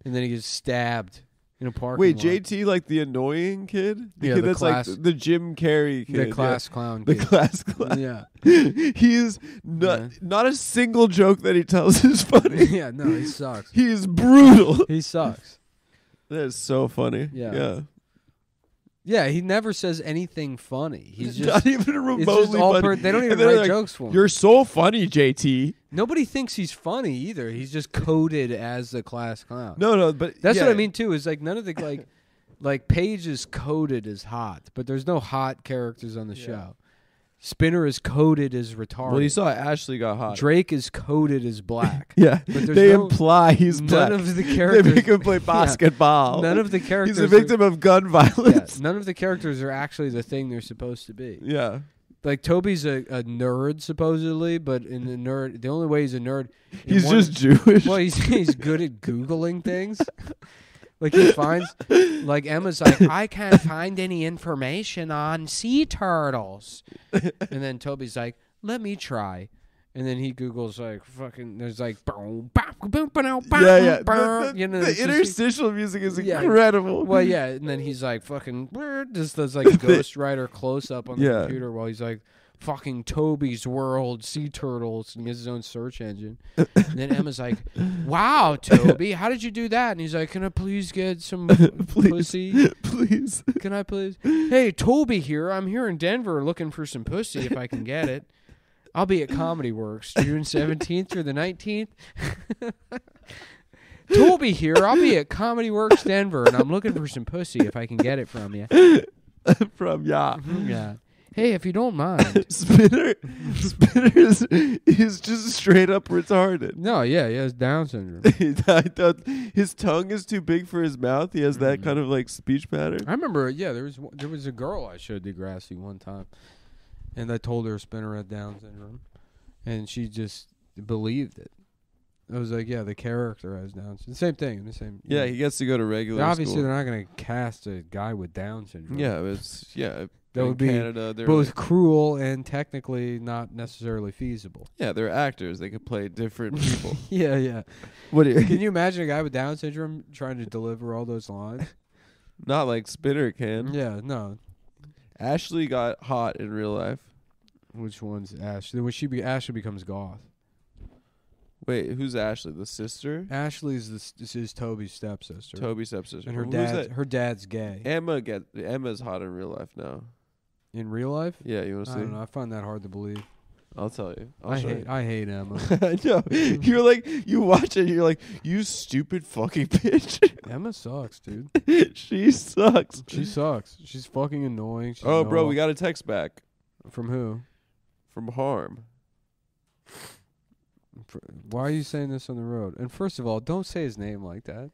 and then he gets stabbed in a park. Wait, lot. JT like the annoying kid? The Yeah, kid the that's class- like the Jim Carrey kid. the yeah. class clown. The class clown. yeah, he's not Yeah. not a single joke that he tells is funny. yeah, no, he sucks. he is brutal. He sucks. That is so funny. Yeah. Yeah. Yeah, he never says anything funny. He's just not even remotely funny. per- they don't even write like, jokes for him. You're so funny, JT. Nobody thinks he's funny either. He's just coded as the class clown. No, no, but That's yeah. what I mean too. Is like none of the like, like Paige is coded as hot, but there's no hot characters on the Yeah. show. Spinner is coded as retarded. Well, you saw Ashley got hot. Drake is coded as black. yeah, But they no- imply he's none black. of the characters. they make him play basketball. None of the characters. He's a victim of gun Are, yeah, violence. none of the characters are actually the thing they're supposed to be. Yeah. Like Toby's a, a nerd supposedly, but in the nerd, the only way he's a nerd, He's one- just Jewish. well, he's he's good at googling things. Like he finds, like Emma's like, I can't find any information on sea turtles, and then Toby's like, let me try, and then he googles like fucking. There's like, boom, bop, boom, boom, boom, yeah, yeah. The, boom, the- you know, the it's just- interstitial music is Yeah. incredible. well, yeah, and then he's like fucking just does like Ghost Rider close up on the Yeah. computer while he's like fucking Toby's World Sea Turtles and he has his own search engine. and then Emma's like, "Wow, Toby, how did you do that?" And he's like, "Can I please get some Please. pussy? Please. Can I please? Hey, Toby here. I'm here in Denver looking for some pussy if I can get it." I'll be at Comedy Works June 17th through the 19th. Toby here. I'll be at Comedy Works Denver, and I'm looking for some pussy if I can get it from you. From ya. Mm-hmm, yeah. Hey, if you don't mind. Spinner, Spinner is, is just straight up retarded. No, yeah, he has Down syndrome. I thought his tongue is too big for his mouth. He has that Mm. kind of like speech pattern. I remember, yeah, there was there was a girl I showed Degrassi one time, and I told her Spinner had Down syndrome, and she just believed it. I was like, yeah, the character has Down syndrome. Same thing, the same. Yeah, he gets to go to regular obviously school. they're not gonna cast a guy with Down syndrome. Yeah, it's yeah. That would be Canada. Both like- cruel and technically not necessarily feasible. yeah, they're actors. They could play different people. yeah, yeah. what? You, Can you imagine a guy with Down syndrome trying to deliver all those lines? not like Spinner can. yeah, no. Ashley got hot in real life. Which one's Ashley? When she be Ashley becomes goth. Wait, who's Ashley? The sister? Ashley's this, this is Toby's stepsister, Toby's stepsister. and her Who's dad her dad's gay. Emma get Emma's hot in real life now. In real life, Yeah, you want I to see? don't know. I find that hard to believe. I'll tell you. I'll I show hate you. I hate Emma. I know. You're like you watch it. You're like you stupid fucking bitch. Emma sucks, dude. she sucks. She sucks. She's fucking annoying. She's Oh, bro, we got a text back from who? from Harm. Fr- Why are you saying this on the road? And first of all, don't say his name like that.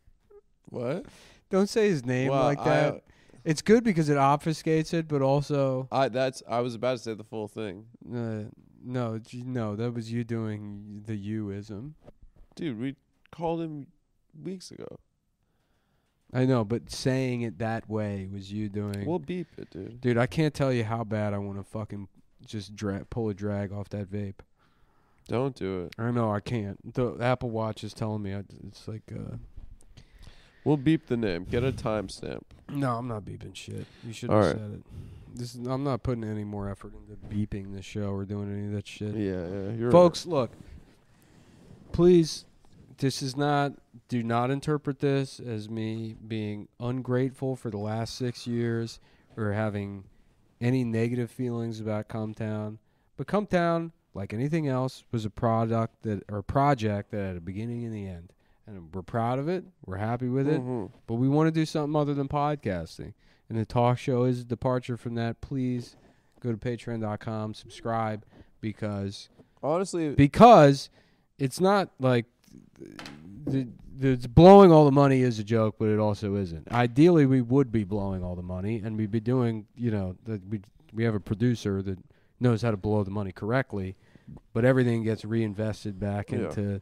What? Don't say his name like that. It's good because it obfuscates it, but also I that's I was about to say the full thing, uh, no, no, that was you doing the youism. dude. We called him weeks ago. I know, but saying it that way was you doing. We'll beep it, dude. Dude, I can't tell you how bad I want to fucking just dra- pull a drag off that vape. Don't do it. I know I can't. The Apple Watch is telling me I, it's like, uh, We'll beep the name. Get a timestamp. no, I'm not beeping shit. You should All have right. said it. This is, I'm not putting any more effort into beeping the show or doing any of that shit. Yeah, yeah. You're Folks, look. Please, this is not. Do not interpret this as me being ungrateful for the last six years or having any negative feelings about Cum Town. But Cum Town, like anything else, was a product that or project that had a beginning and the end, and we're proud of it. We're happy with it. Mhm. But we want to do something other than podcasting. And the talk show is a departure from that. Please go to patreon.com, subscribe, because Honestly, because it's not like the, the the blowing all the money is a joke, but it also isn't. Ideally, we would be blowing all the money, and we'd be doing, you know, that we we have a producer that knows how to blow the money correctly, but everything gets reinvested back Yeah. into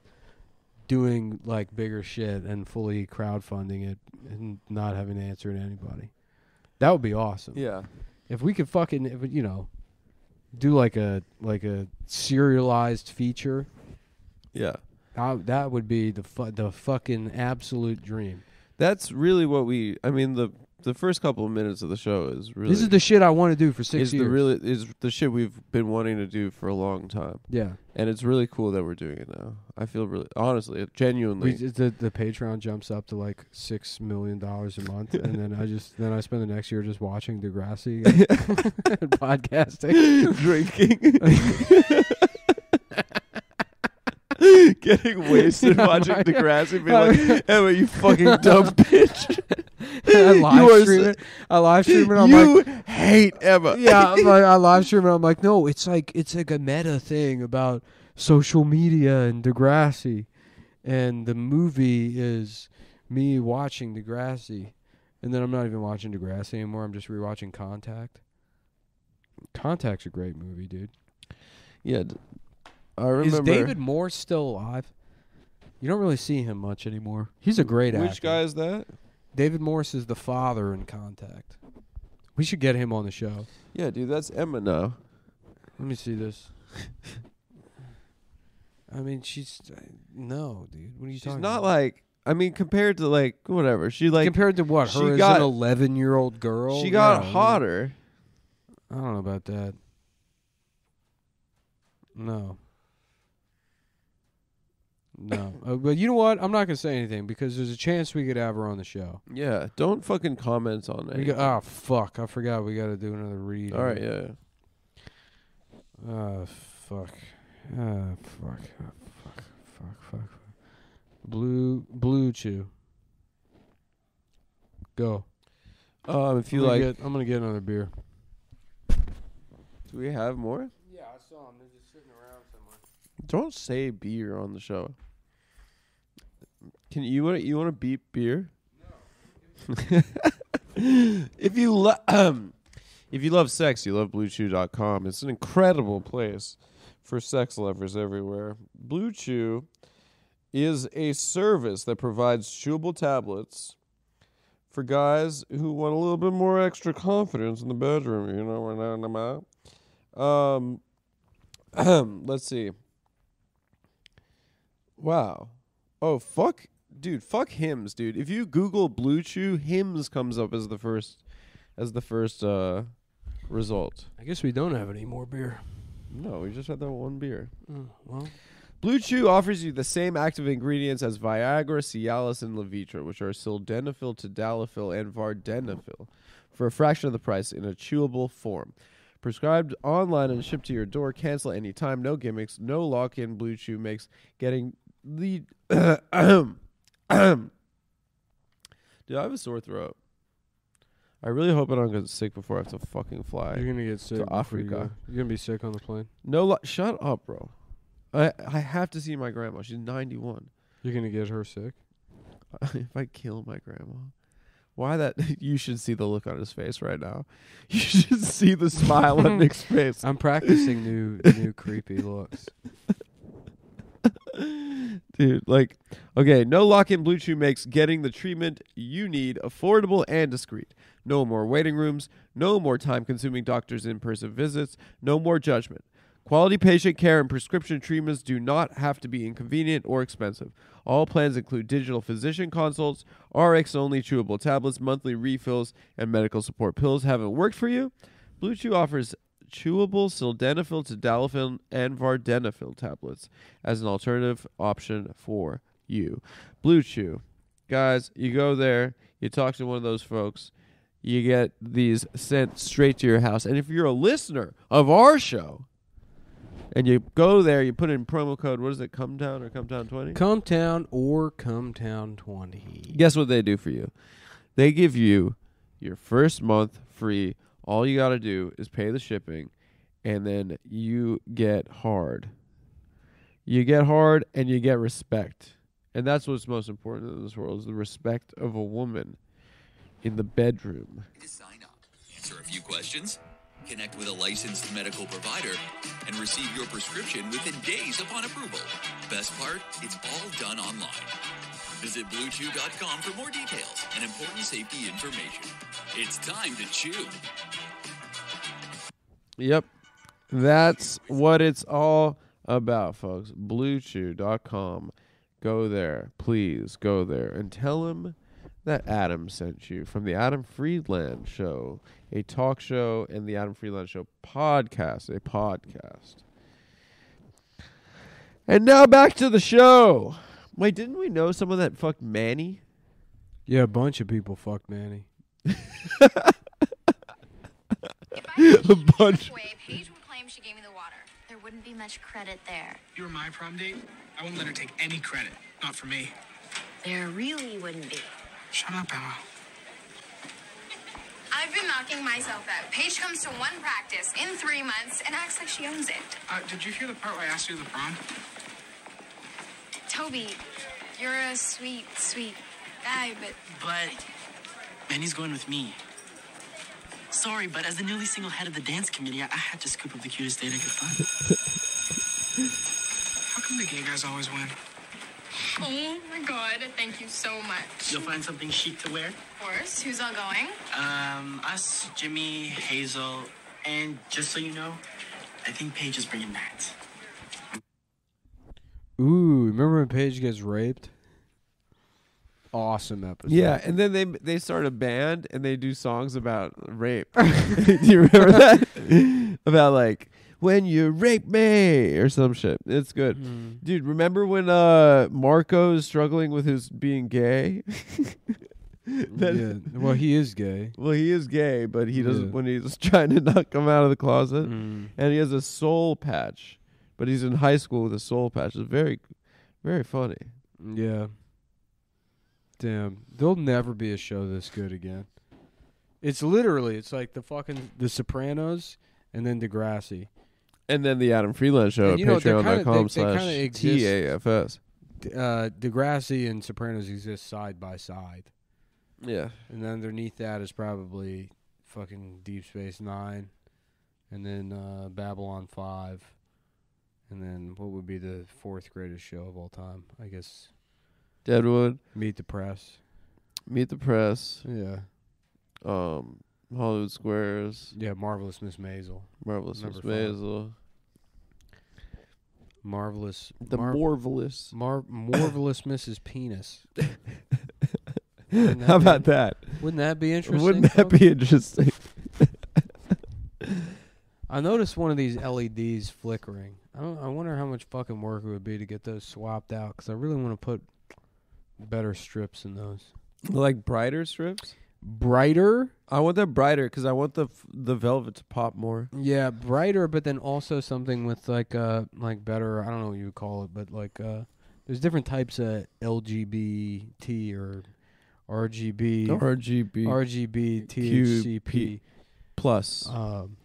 doing like bigger shit and fully crowdfunding it and not having to answer to anybody. That would be awesome. yeah. If we could fucking, if, you know, do like a like a serialized feature, Yeah. uh, that would be the fu- the fucking absolute dream. That's really what we. I mean, the the first couple of minutes of the show is really. This is the shit I want to do for six is years. the really is the shit we've been wanting to do for a long time, yeah. and it's really cool that we're doing it now. I feel really, honestly, We, genuinely. the the Patreon jumps up to like six million dollars a month, and then I just then I spend the next year just watching Degrassi and podcasting. drinking. Getting wasted watching. Degrassi, being like, Emma, you fucking dumb bitch. I live are stream it. I live stream it. I'm you like, hate Emma. yeah, I'm like, I live stream it. I'm like, no, it's like it's like a meta thing about social media and Degrassi, and the movie is me watching Degrassi, and then I'm not even watching Degrassi anymore. I'm just rewatching Contact. Contact's a great movie, dude. yeah. d- I remember. Is David Moore still alive? You don't really see him much anymore. He's a great actor. Which guy is that? David Morse is the father in Contact. We should get him on the show. Yeah, dude, that's Emma now. Let me see this. I mean, she's uh, no, dude. What are you She's talking? She's not about? like. I mean, compared to like whatever, she like compared to what she her as got- an eleven-year-old girl. she got mean, hotter. I don't know about that. No. No, uh, but you know what? I'm not gonna say anything because there's a chance we could have her on the show. Yeah, don't fucking comment on We it. got, oh fuck! I forgot we got to do another read. All right, yeah. Ah, fuck. Ah, fuck. Ah, fuck. Fuck. Fuck. Fuck. Blue. Blue Chew. Go. Um, if you I'm gonna like, get, I'm gonna get another beer. do we have more? Yeah, I saw them. They're just sitting around somewhere. Don't say beer on the show. Can you want you want to beep beer? if you lo- um, if you love sex, you love BlueChew.com. It's an incredible place for sex lovers everywhere. Blue Chew is a service that provides chewable tablets for guys who want a little bit more extra confidence in the bedroom. You know what I'm about? Um, let's see. Wow. Oh fuck, dude. Fuck Hims, dude. If you Google Blue Chew, Hims comes up as the first, as the first uh, result. I guess we don't have any more beer. No, we just had that one beer. Oh, well, Blue Chew offers you the same active ingredients as Viagra, Cialis, and Levitra, which are sildenafil, tadalafil, and vardenafil, for a fraction of the price in a chewable form. Prescribed online and shipped to your door. Cancel anytime. No gimmicks. No lock-in. Blue Chew makes getting the. Dude, I have a sore throat. I really hope I don't get sick before I have to fucking fly. you're gonna get sick. you Africa. go. You're gonna be sick on the plane. No, shut up, bro. I I have to see my grandma. She's ninety one. You're gonna get her sick. if I kill my grandma, why that? You should see the look on his face right now. You should see the smile on Nick's face. I'm practicing new new creepy looks. Dude, like, okay, no lock in Blue Chew makes getting the treatment you need affordable and discreet. No more waiting rooms, no more time consuming doctors' in person visits, no more judgment. Quality patient care and prescription treatments do not have to be inconvenient or expensive. All plans include digital physician consults, RX only chewable tablets, monthly refills, and medical support pills. Haven't worked for you? Blue Chew offers chewable sildenafil, tadalafil, and vardenafil tablets as an alternative option for you. Blue Chew. Guys, you go there, you talk to one of those folks, you get these sent straight to your house. And if you're a listener of our show, and you go there, you put in promo code, what is it, Come Down or Come Down 20? Cum Town or Cum Town twenty. Guess what they do for you? They give you your first month free. All you got to do is pay the shipping, and then you get hard. You get hard and you get respect. And that's what's most important in this world is the respect of a woman in the bedroom. sign up, answer a few questions, connect with a licensed medical provider, and receive your prescription within days upon approval. Best part, it's all done online. Visit BlueChew.com for more details and important safety information. It's time to chew. Yep. That's what it's all about, folks. BlueChew.com. Go there. Please go there and tell him that Adam sent you from the Adam Friedland Show, a talk show, and the Adam Friedland Show podcast, a podcast. And now back to the show. Wait, didn't we know someone that fucked Manny? Yeah, a bunch of people fucked Manny. A bunch. Way, Paige would claim she gave me the water. There wouldn't be much credit there. You were my prom date. I wouldn't let her take any credit. Not for me. There really wouldn't be. Shut up, Emma. I've been knocking myself out. Paige comes to one practice in three months and acts like she owns it. Uh, did you hear the part where I asked you to the prom? Toby, you're a sweet, sweet guy, but But Manny's going with me. Sorry, but as the newly single head of the dance committee, I, I had to scoop up the cutest date I could find. How come the gay guys always win? oh my god, thank you so much. You'll find something chic to wear. Of course, who's all going? Um, us, Jimmy, Hazel, and just so you know, I think Paige is bringing Matt. Ooh, remember when Paige gets raped? Awesome episode. Yeah, and then they they start a band and they do songs about rape. do you remember that? about like when you rape me or some shit. It's good. Mm. Dude, remember when uh Marco's struggling with his being gay? That- yeah. Well, he is gay. Well, he is gay, but he doesn't Yeah. when he's trying to not come out of the closet. Mm. And he has a soul patch. But he's in high school with a soul patch. It's very very funny. Yeah. Damn. There'll never be a show this good again. It's literally it's like the fucking The Sopranos and then Degrassi. And then the Adam Friedland show And at you know, they're kinda- patreon.com slash TAFS. Uh, Degrassi and Sopranos exist side by side. Yeah. And then underneath that is probably fucking Deep Space Nine, and then uh, Babylon Five, and then what would be the fourth greatest show of all time? I guess Deadwood, Meet the Press. Meet the Press, Yeah, um, Hollywood Squares, yeah. Marvelous Miss Maisel. Marvelous Miss. Maisel, Marvelous. The Mar- Marvelous. Mar- Marvelous Mrs. Penis. How be- about that? Wouldn't that be interesting? Wouldn't that be interesting? I noticed one of these LEDs flickering. I don't, I wonder how much fucking work it would be to get those swapped out because I really want to put better strips in those. like brighter strips? Brighter, I want that brighter because I want the f- the velvet to pop more. yeah, brighter, but then also something with like uh like better. I don't know what you would call it, but like uh, there's different types of LGBT or RGB, RGB RGB, QP. THCP, plus. um,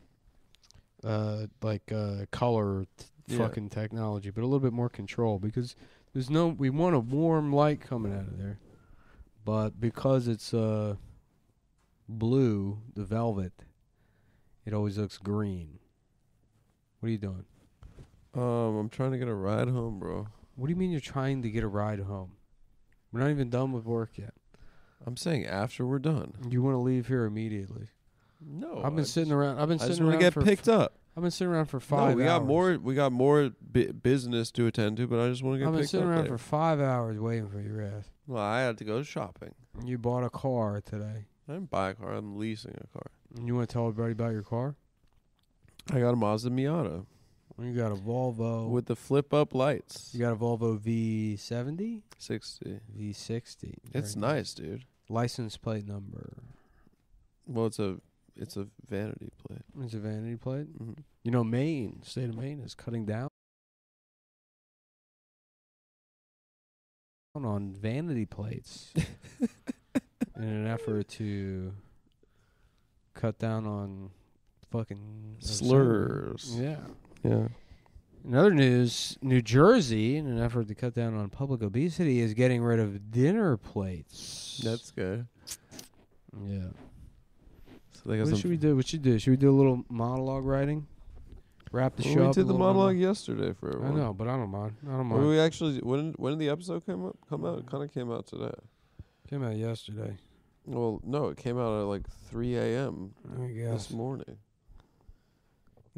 uh, like uh, color t- Yeah. fucking technology, but a little bit more control because there's no. We want a warm light coming out of there, but because it's uh blue, the velvet, it always looks green. What are you doing? Um, I'm trying to get a ride home, bro. What do you mean you're trying to get a ride home? We're not even done with work yet. I'm saying after we're done. You want to leave here immediately? No, I've been sitting around. I've been I just sitting around to get for picked up. I've been sitting around for five. No, we got hours. more. We got more bi- business to attend to, but I just want to get picked up. I've been sitting around later. for five hours waiting for your ass. Well, I had to go shopping. You bought a car today. I didn't buy a car. I'm leasing a car. And you want to tell everybody about your car? I got a Mazda Miata You got a Volvo. with the flip up lights. you got a Volvo V70, Sixty. V60. It's nice, dude. License plate number. Well, it's a it's a vanity plate. It's a vanity plate. hmm You know, Maine, state of Maine, is cutting down on vanity plates in an effort to cut down on fucking. Slurs. Yeah. Yeah. In other news, New Jersey, in an effort to cut down on public obesity, is getting rid of dinner plates. That's good. yeah. They got What should we do? What should we do? Should we do a little monologue writing? Wrap the Well, show we up. did the monologue yesterday for I everyone. know, but I don't mind. I don't Well, mind. we actually when when did the episode come up? Come out? It kind of came out today. Came out yesterday. Well, no, it came out at like 3 a.m. I guess. this morning.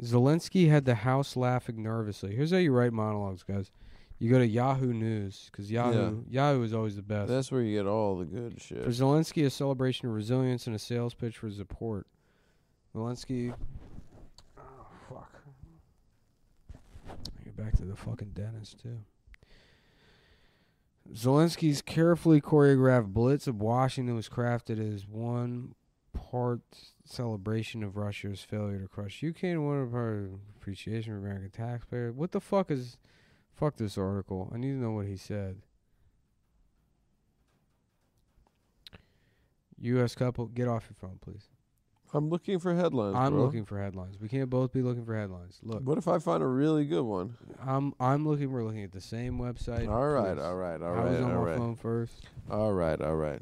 Zelensky had the House laughing nervously. Here's how you write monologues, guys. You go to Yahoo News because Yahoo Yahoo is always the best. That's where you get all the good shit. For Zelensky, a celebration of resilience and a sales pitch for support. Zelensky. Oh fuck. Get back to the fucking dentist too. Zelensky's carefully choreographed blitz of Washington was crafted as one part celebration of Russia's failure to crush Ukraine, one part appreciation for American taxpayers. What the fuck is? Fuck this article. I need to know what he said. U.S. couple, get off your phone, please. I'm looking for headlines. I'm bro. looking for headlines. We can't both be looking for headlines. Look, What if I find a really good one? I'm I'm looking. We're looking at the same website. All right, all right, all I was on my right, phone first. all right, all right.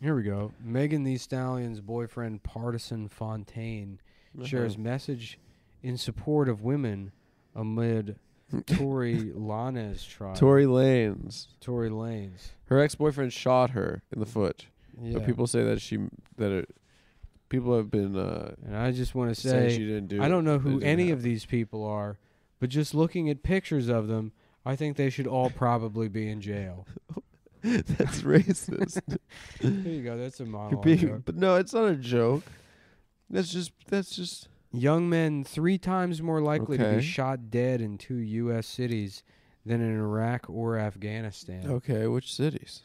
Here we go. Megan Thee Stallion's boyfriend, Pardison Fontaine, shares mm-hmm. message in support of women amid Tory Lanez trial. Tory Lanez. Tory Lanez. Her ex-boyfriend shot her in the foot. Yeah. But people say that she that it, people have been uh, and I just want to say, she didn't do. I don't know who any of these people are, but just looking at pictures of them, I think they should all probably be in jail. That's racist. There you go. That's a monologue. being, but no, it's not a joke. That's just that's just Young men three times more likely to Okay. be shot dead in two U.S. cities than in Iraq or Afghanistan. okay. Which cities?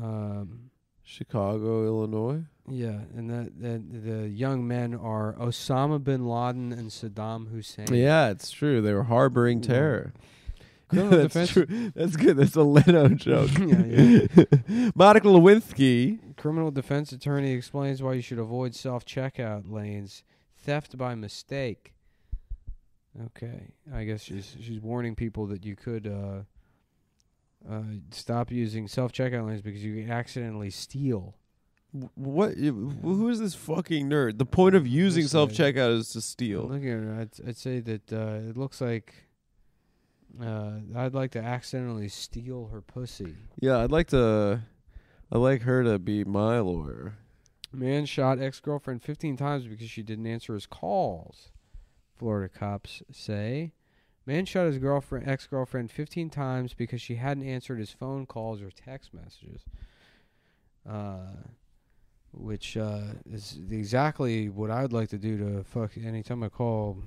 Um, Chicago, Illinois. yeah, and that, that the young men are Osama bin Laden and Saddam Hussein. Yeah, it's true. They were harboring Yeah. terror. Criminal That's defense- true. That's good. That's a Leno joke. Yeah, yeah. Monica Lewinsky. Criminal defense attorney explains why you should avoid self checkout lanes. Theft by mistake. Okay, I guess she's she's warning people that you could uh, uh, stop using self checkout lanes because you can accidentally steal. What? Who is this fucking nerd? The point of using self checkout is to steal. Look at her. I'd, I'd say that uh, it looks like uh, I'd like to accidentally steal her pussy. Yeah, I'd like to. I'd like her to be my lawyer. Man shot ex girlfriend 15 times because she didn't answer his calls. Florida cops say. Man shot his girlfriend, ex girlfriend, 15 times because she hadn't answered his phone calls or text messages. Uh, which uh, is exactly what I'd like to do to fuck anytime I call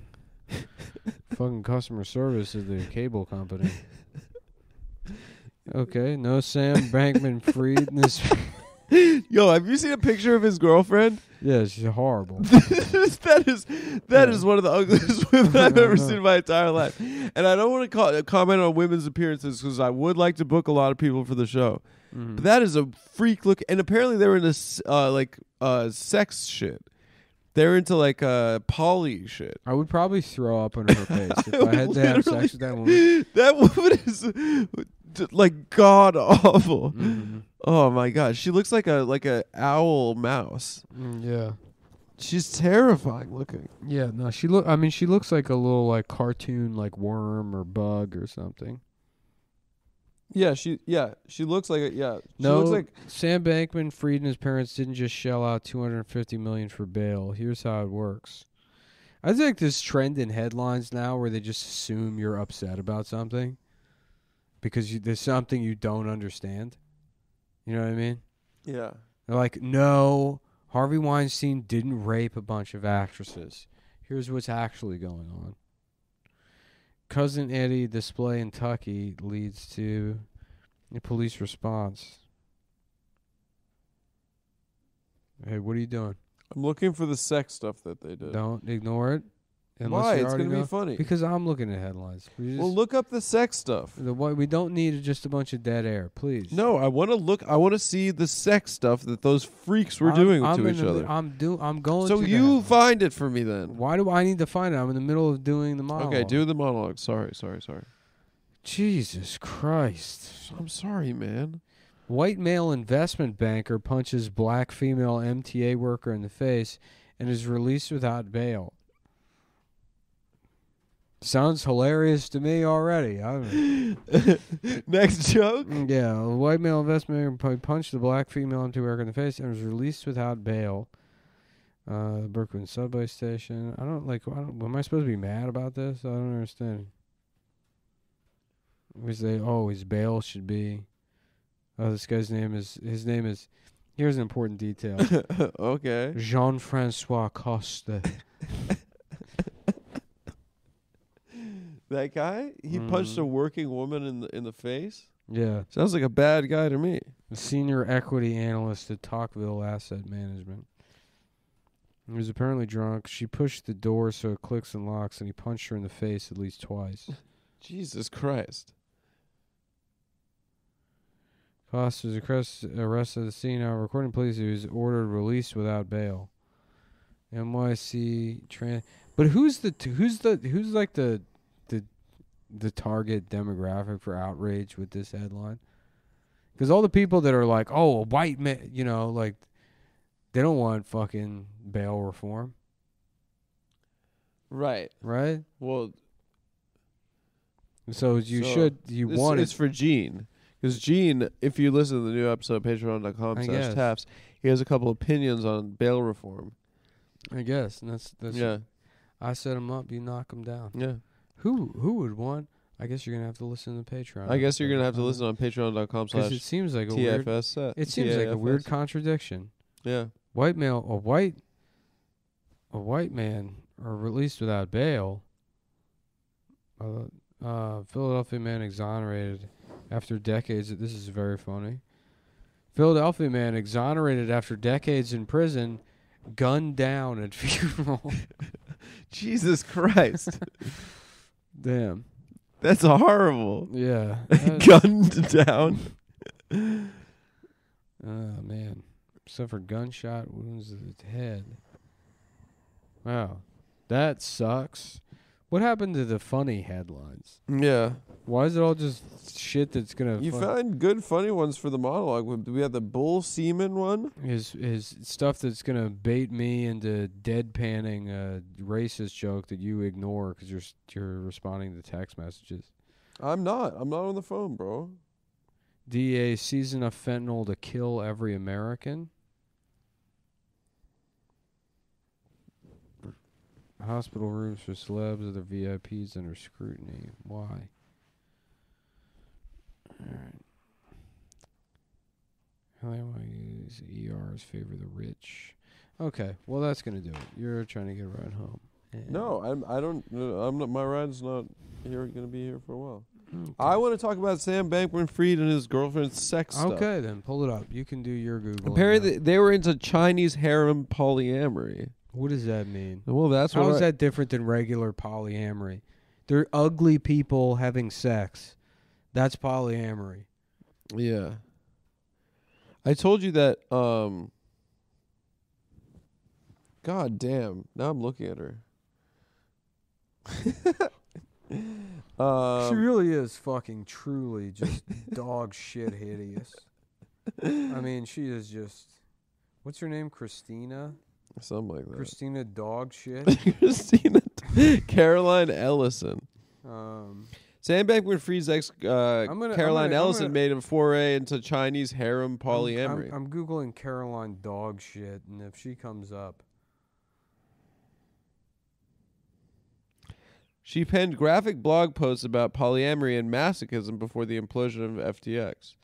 fucking customer service of the cable company. Okay, no Sam Bankman Fried in this. Yo, have you seen a picture of his girlfriend? yeah, she's horrible. that is that is Yeah. one of the ugliest women I've ever seen in my entire life. And I don't want to call, comment on women's appearances because I would like to book a lot of people for the show. Mhm. But that is a freak look. And apparently they were into uh, like uh, sex shit. They're into like uh, poly shit. I would probably throw up on her face if I had to have sex with that woman. That woman is like god awful. Mhm. Oh my god, she looks like a like a owl mouse. Mm, yeah, She's terrifying looking. yeah. No, she look. I mean, she looks like a little like cartoon, like worm or bug or something. Yeah, she yeah she looks like a, yeah. She no, looks like Sam Bankman Fried and his parents didn't just shell out two hundred fifty million for bail. Here's how it works. I think this trend in headlines now where they just assume you're upset about something because you, there's something you don't understand. You know what I mean? yeah. They're like, no, Harvey Weinstein didn't rape a bunch of actresses. Here's what's actually going on. Cousin Eddie display in Tucky leads to a police response. Hey, what are you doing? I'm looking for the sex stuff that they did. Don't ignore it. Why? It's gonna be funny. Because I'm looking at headlines. We just, well, look up the sex stuff. the, what, we don't need just a bunch of dead air, please. No, I want to look. I want to see the sex stuff that those freaks were I'm- doing I'm to each the- other. I'm do. I'm going. So you find it for me then. Why do I need to find it? I'm in the middle of doing the monologue. Okay, do the monologue. Sorry, sorry, sorry. Jesus Christ. I'm sorry, man. White male investment banker punches black female MTA worker in the face and is released without bail. Sounds hilarious to me already. I Next joke. yeah, a white male investment banker punched the black female into worker in the face and was released without bail. Uh, Brooklyn subway station. I don't like. I don't, am I supposed to be mad about this? I don't understand. We say, oh, his bail should be. Oh, this guy's name is. His name is. Here's an important detail. okay. Jean Francois Coste. That guy, he punched a Mhm. working woman in the in the face. Yeah, Sounds like a bad guy to me. the senior equity analyst at Tocqueville Asset Management. He was apparently drunk. She pushed the door so it clicks and locks, and he punched her in the face at least twice. Jesus Christ. Costa was arrest- arrested at the scene. Now, recording police, he was ordered released without bail. NYC trans. But who's the t- who's the who's like the the target demographic for outrage with this headline? Because all the people that are like, oh, a white man, you know, like they don't want fucking bail reform, Right. right? Well, So you So, should you it's, want it's it. for Gene. Because Gene, if you listen to the new episode, patreon.com slash TAFS, he has a couple opinions on bail reform. I guess and that's that's. yeah. I set him up. You knock him down. Yeah. Who who would want? I guess you're gonna have to listen to Patreon. I guess you're going to have to listen on patreon.com because slash it seems like a weird. TFS set. It seems like a weird contradiction. Yeah. White male, a white, a white man, are released without bail. Uh, uh, Philadelphia man exonerated after decades. This is very funny. Philadelphia man exonerated after decades in prison, gunned down at funeral. Jesus Christ. Damn. That's horrible. Yeah. Gunned down. Oh man. Suffered gunshot wounds to the head. Wow. That sucks. What happened to the funny headlines? Yeah. Why is it all just shit that's gonna You fu- found good funny ones for the monologue. We- We had the bull semen one. his his stuff that's gonna bait me into deadpanning a racist joke that you ignore because you're you're responding to text messages. I'm not. I'm not on the phone, bro. DA sees enough fentanyl to kill every American. Hospital rooms for celebs or the VIPs under scrutiny. Why? Alright. How they want to use ERs favor the rich. Okay, well that's gonna do it. You're trying to get a ride home. No, I'm. I don't. I'm not. My ride's not here. Going to be here for a while. Okay. I want to talk about Sam Bankman-Fried and his girlfriend's sex stuff. Okay, then pull it up. You can do your Google. Apparently, uh, they were into Chinese harem polyamory. what does that mean? Well, that's How what. is I- that different than regular polyamory? They're ugly people having sex. That's polyamory. Yeah. I told you that. Um. God damn! Now I'm looking at her. um, she really is fucking truly just dog shit hideous. I mean, she is just. What's her name? Christina? something like that. Christina dog shit? Christina Caroline Ellison. um, Sam Bankman-Fried's ex uh, gonna- I'm Caroline gonna- I'm Ellison gonna- made a foray into Chinese harem I'm- polyamory. I'm, I'm Googling Caroline dog shit, and if she comes up. She penned graphic blog posts about polyamory and masochism before the implosion of FTX.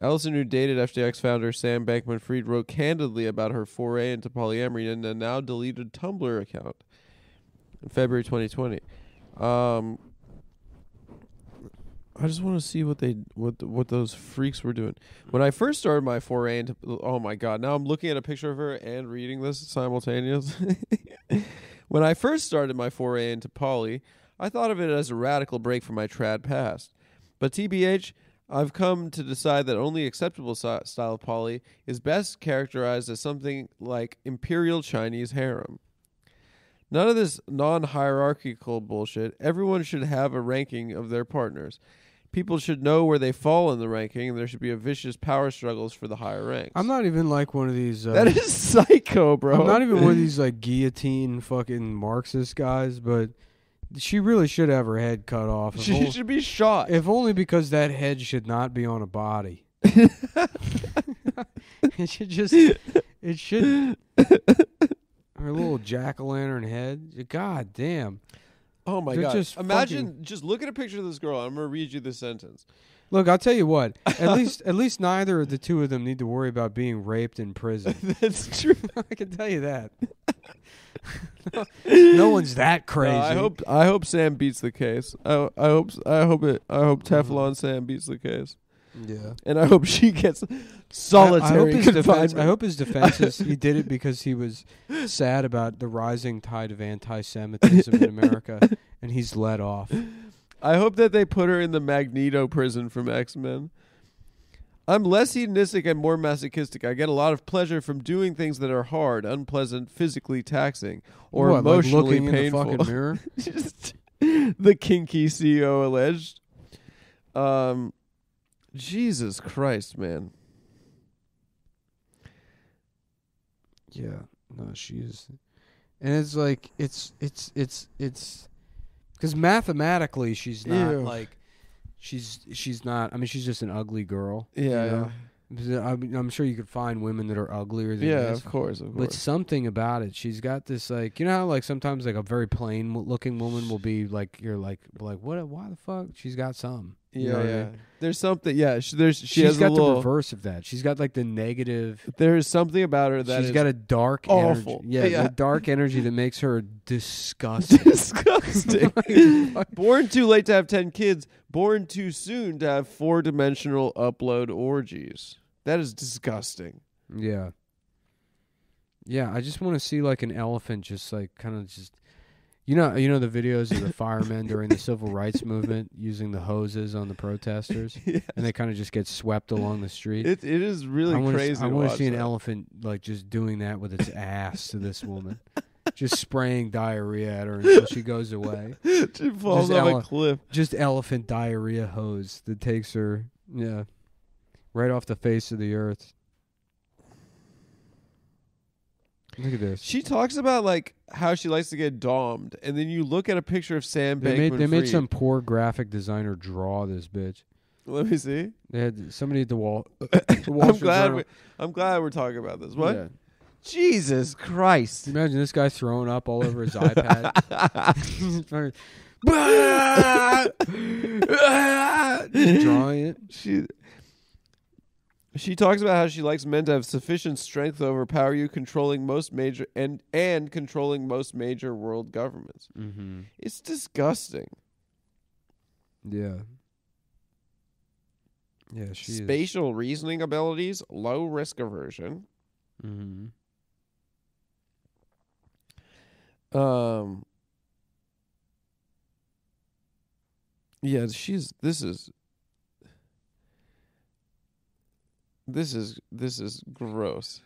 Ellison, who dated FTX founder Sam Bankman Fried, wrote candidly about her foray into polyamory in a now deleted Tumblr account in February 2020. Um, I just want to see what they what what those freaks were doing. When I first started my foray into oh my god, now I'm looking at a picture of her and reading this simultaneously. when I first started my foray into poly, I thought of it as a radical break from my trad past. But TBH, I've come to decide that only acceptable style of poly is best characterized as something like imperial Chinese harem. None of this non hierarchical bullshit. Everyone should have a ranking of their partners. People should know where they fall in the ranking, and there should be a vicious power struggles for the higher ranks. I'm not even like one of these. Uh, That is psycho, bro. I'm not even one of these like guillotine fucking Marxist guys, but she really should have her head cut off. If, She should be shot. if only because that head should not be on a body. it should just. It should. Her little jack o' lantern head. God damn. Oh my they're god! just Imagine, fucking- just look at a picture of this girl. I'm gonna read you the sentence. Look, I'll tell you what. At least, at least neither of the two of them need to worry about being raped in prison. That's true. I can tell you that. no one's that crazy. No, I hope I hope Sam beats the case. I I hope I hope it I hope Mm-hmm. Teflon Sam beats the case, Yeah. and I hope she gets I- I, solitary hope his defense. confinement. I hope his defense is he did it because he was sad about the rising tide of anti-Semitism in America, and he's let off. I hope that they put her in the Magneto prison from X Men. I'm less hedonistic and more masochistic. I get a lot of pleasure from doing things that are hard, unpleasant, physically taxing, or What, like emotionally looking painful. in the fucking mirror. Just the kinky CEO alleged. Um, Jesus Christ, man. Yeah, no, she is, and it's like it's it's it's it's because mathematically she's not Ew. like she's she's not. I mean, she's just an ugly girl. Yeah, you know? Because I mean, I'm sure you could find women that are uglier than Yeah, this. of course, of course. But something about it, she's got this like you know how like sometimes like a very plain looking woman will be like you're like like what why the fuck she's got some You Yeah, what I yeah. mean? There's something. Yeah, she, there's she She's has got a the reverse of that. She's got like the negative. There is something about her that she's got a dark awful. energy. Yeah, Yeah. the dark energy that makes her disgusting. disgusting. born too late to have ten kids. Born too soon to have four dimensional upload orgies. That is disgusting. yeah. Yeah, I just want to see like an elephant just like kind of just you know you know the videos of the firemen during the civil rights movement using the hoses on the protesters Yes. and they kind of just get swept along the street. It it is really I wanna, crazy. I want to see an elephant like just doing that with its ass to this woman, just spraying diarrhea at her until she goes away. She falls Just off a cliff. Just elephant diarrhea hose that takes her, yeah, right off the face of the earth. Look at this. She talks about like how she likes to get domed, and then you look at a picture of Sam They made they made some poor graphic designer draw this bitch. Let me see. They had somebody at the wall. the Wall I'm Street glad. Journal- We, I'm glad we're talking about this. What? Yeah. Jesus Christ! Imagine this guy throwing up all over his iPad. Drawing it. She she talks about how she likes men to have sufficient strength to overpower you, controlling most major and and controlling most major world governments. Mm-hmm. It's disgusting. Yeah. Yeah, she Spatial reasoning abilities, low risk aversion. Mm-hmm. Um. Yeah, she's. This is. This is this is gross.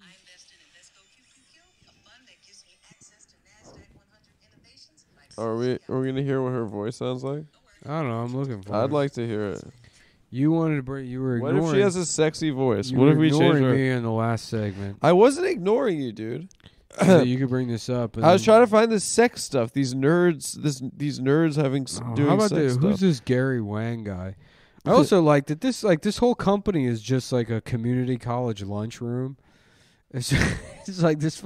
I invested in Invesco QQQ, a fund that gives me access to NASDAQ 100 innovations like Are we are we gonna hear what her voice sounds like? I don't know. I'm looking for. I'd it. like to hear it. You wanted to bring. You were What if she has a sexy voice? What if we change her? me in the last segment? I wasn't ignoring you, dude. so you could bring this up. I was trying to find the sex stuff. These nerds, this these nerds having Oh, doing how about sex this? stuff. Who's this Gary Wang guy? I also like that this like this whole company is just like a community college lunchroom. It's it's like this.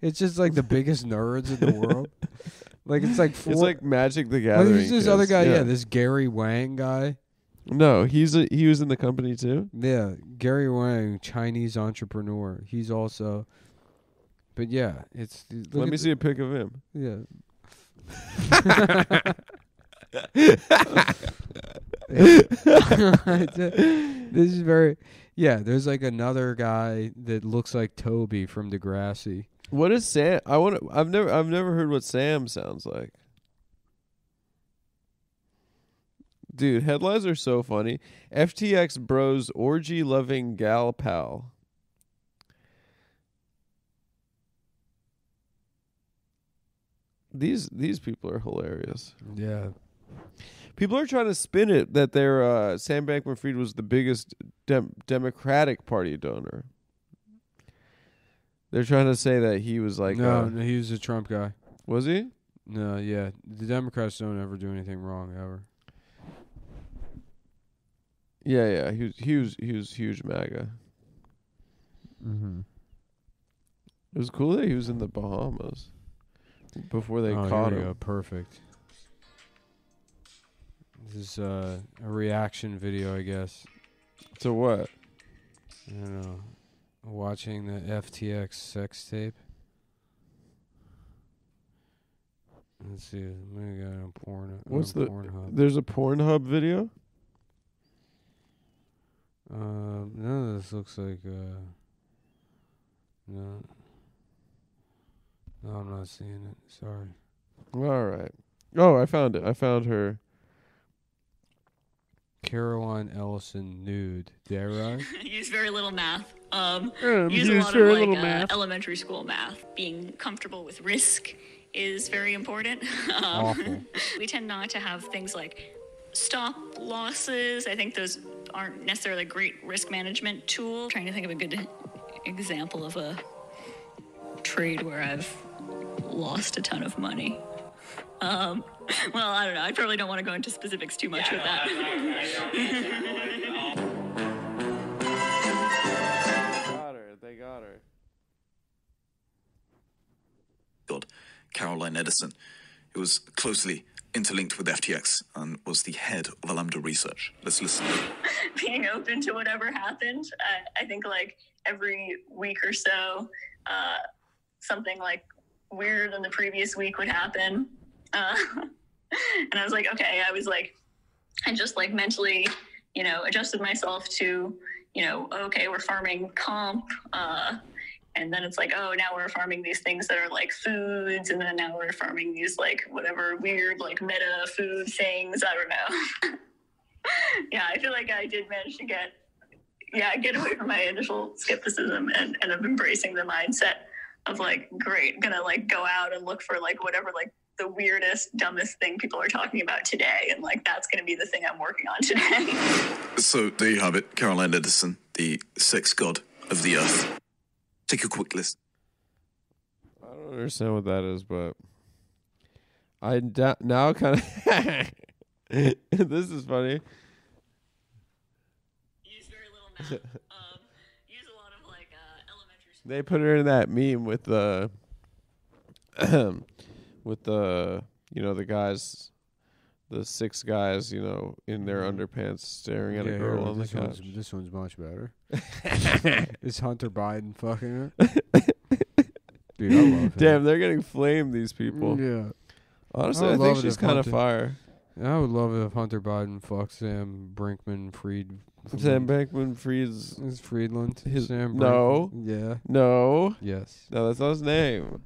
It's just like the biggest nerds in the world. Like it's like four. It's like Magic the like, Gathering. who's this other guy? Yeah. this Gary Wang guy. No, he's a, he was in the company too. Yeah, Gary Wang, Chinese entrepreneur. He's also. But yeah, it's. Let me the- see a pic of him. Yeah. this is very yeah there's like another guy that looks like toby from degrassi What is Sam? I want to. I've never. I've never heard what Sam sounds like. Dude, headlines are so funny. FTX bros orgy loving gal pal. These these people are hilarious. yeah People are trying to spin it that their uh, Sam Bankman-Fried was the biggest dem- Democratic Party donor. They're trying to say that he was like, no, uh, no he was a trump guy was he? no yeah the democrats don't ever do anything wrong ever Yeah, yeah. He was he was he was huge MAGA. mm-hmm. It was cool that he was in the Bahamas before they oh, caught here him. go. perfect this is uh, a reaction video i guess To what? i don't know watching the ftx sex tape let's see maybe got on porn What's on the? Pornhub. There's a Pornhub video. Uh, none of this looks like uh. No. No, I'm not seeing it. Sorry. All right. Oh, I found it. I found her. Caroline Ellison nude. Did I use very little math. Um, Um, use a lot very of like little uh, math. elementary school math. Being comfortable with risk is very important. um, Awful. we tend not to have things like stop losses. I think those aren't necessarily a great risk management tool. trying to think of a good example of a trade where I've lost a ton of money. Um, well, I don't know. I probably don't want to go into specifics too much with that. Got her. They got her. God, Caroline Ellison, who was closely interlinked with FTX and was the head of Alameda Research. Let's listen. being open to whatever happened. I, I think like every week or so, uh, something like weirder than the previous week would happen. Uh, and I was like, okay, I was like, I just like mentally, you know, adjusted myself to, you know, okay, we're farming comp. Uh, and then it's like, oh, now we're farming these things that are like foods, and then now we're farming these like whatever weird like meta food things. I don't know. yeah, I feel like I did manage to get yeah, get away from my initial skepticism and, and of embracing the mindset of like, great, gonna like go out and look for like whatever like the weirdest, dumbest thing people are talking about today, and like that's gonna be the thing I'm working on today. So there you have it, Caroline Ellison, the sex god of the earth. Take a quick listen. I don't understand what that is, but I da- now kind of. this is funny. use very little math. Um, use a lot of like uh, elementary school. They put her in that meme with the, with the you know the guys, the six guys you know in their mm-hmm. underpants staring at a girl on the this one's, couch. this one's much better. Is Hunter Biden fucking her? Dude, I love him. Damn, they're getting flamed. These people. Mm, yeah. Honestly, I I, would think love it she's if kind of Hunter- fire. I would love it if Hunter Biden fucks Sam Bankman Fried. Sam Bankman Fried's Is Friedland? His- Sam no. Yeah. no, Yes. no, that's not his name.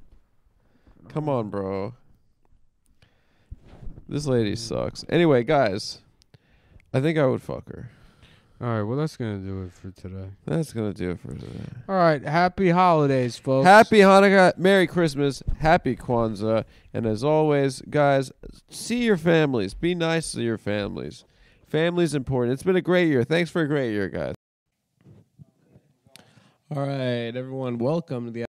Come on, bro. This lady mm. sucks. Anyway, guys, I think I would fuck her. All right. Well, that's gonna do it for today. That's gonna do it for today. All right. Happy holidays, folks. Happy Hanukkah, Merry Christmas, Happy Kwanzaa, and as always, guys, see your families. Be nice to your families. Family's important. It's been a great year. Thanks for a great year, guys. All right, everyone, welcome to the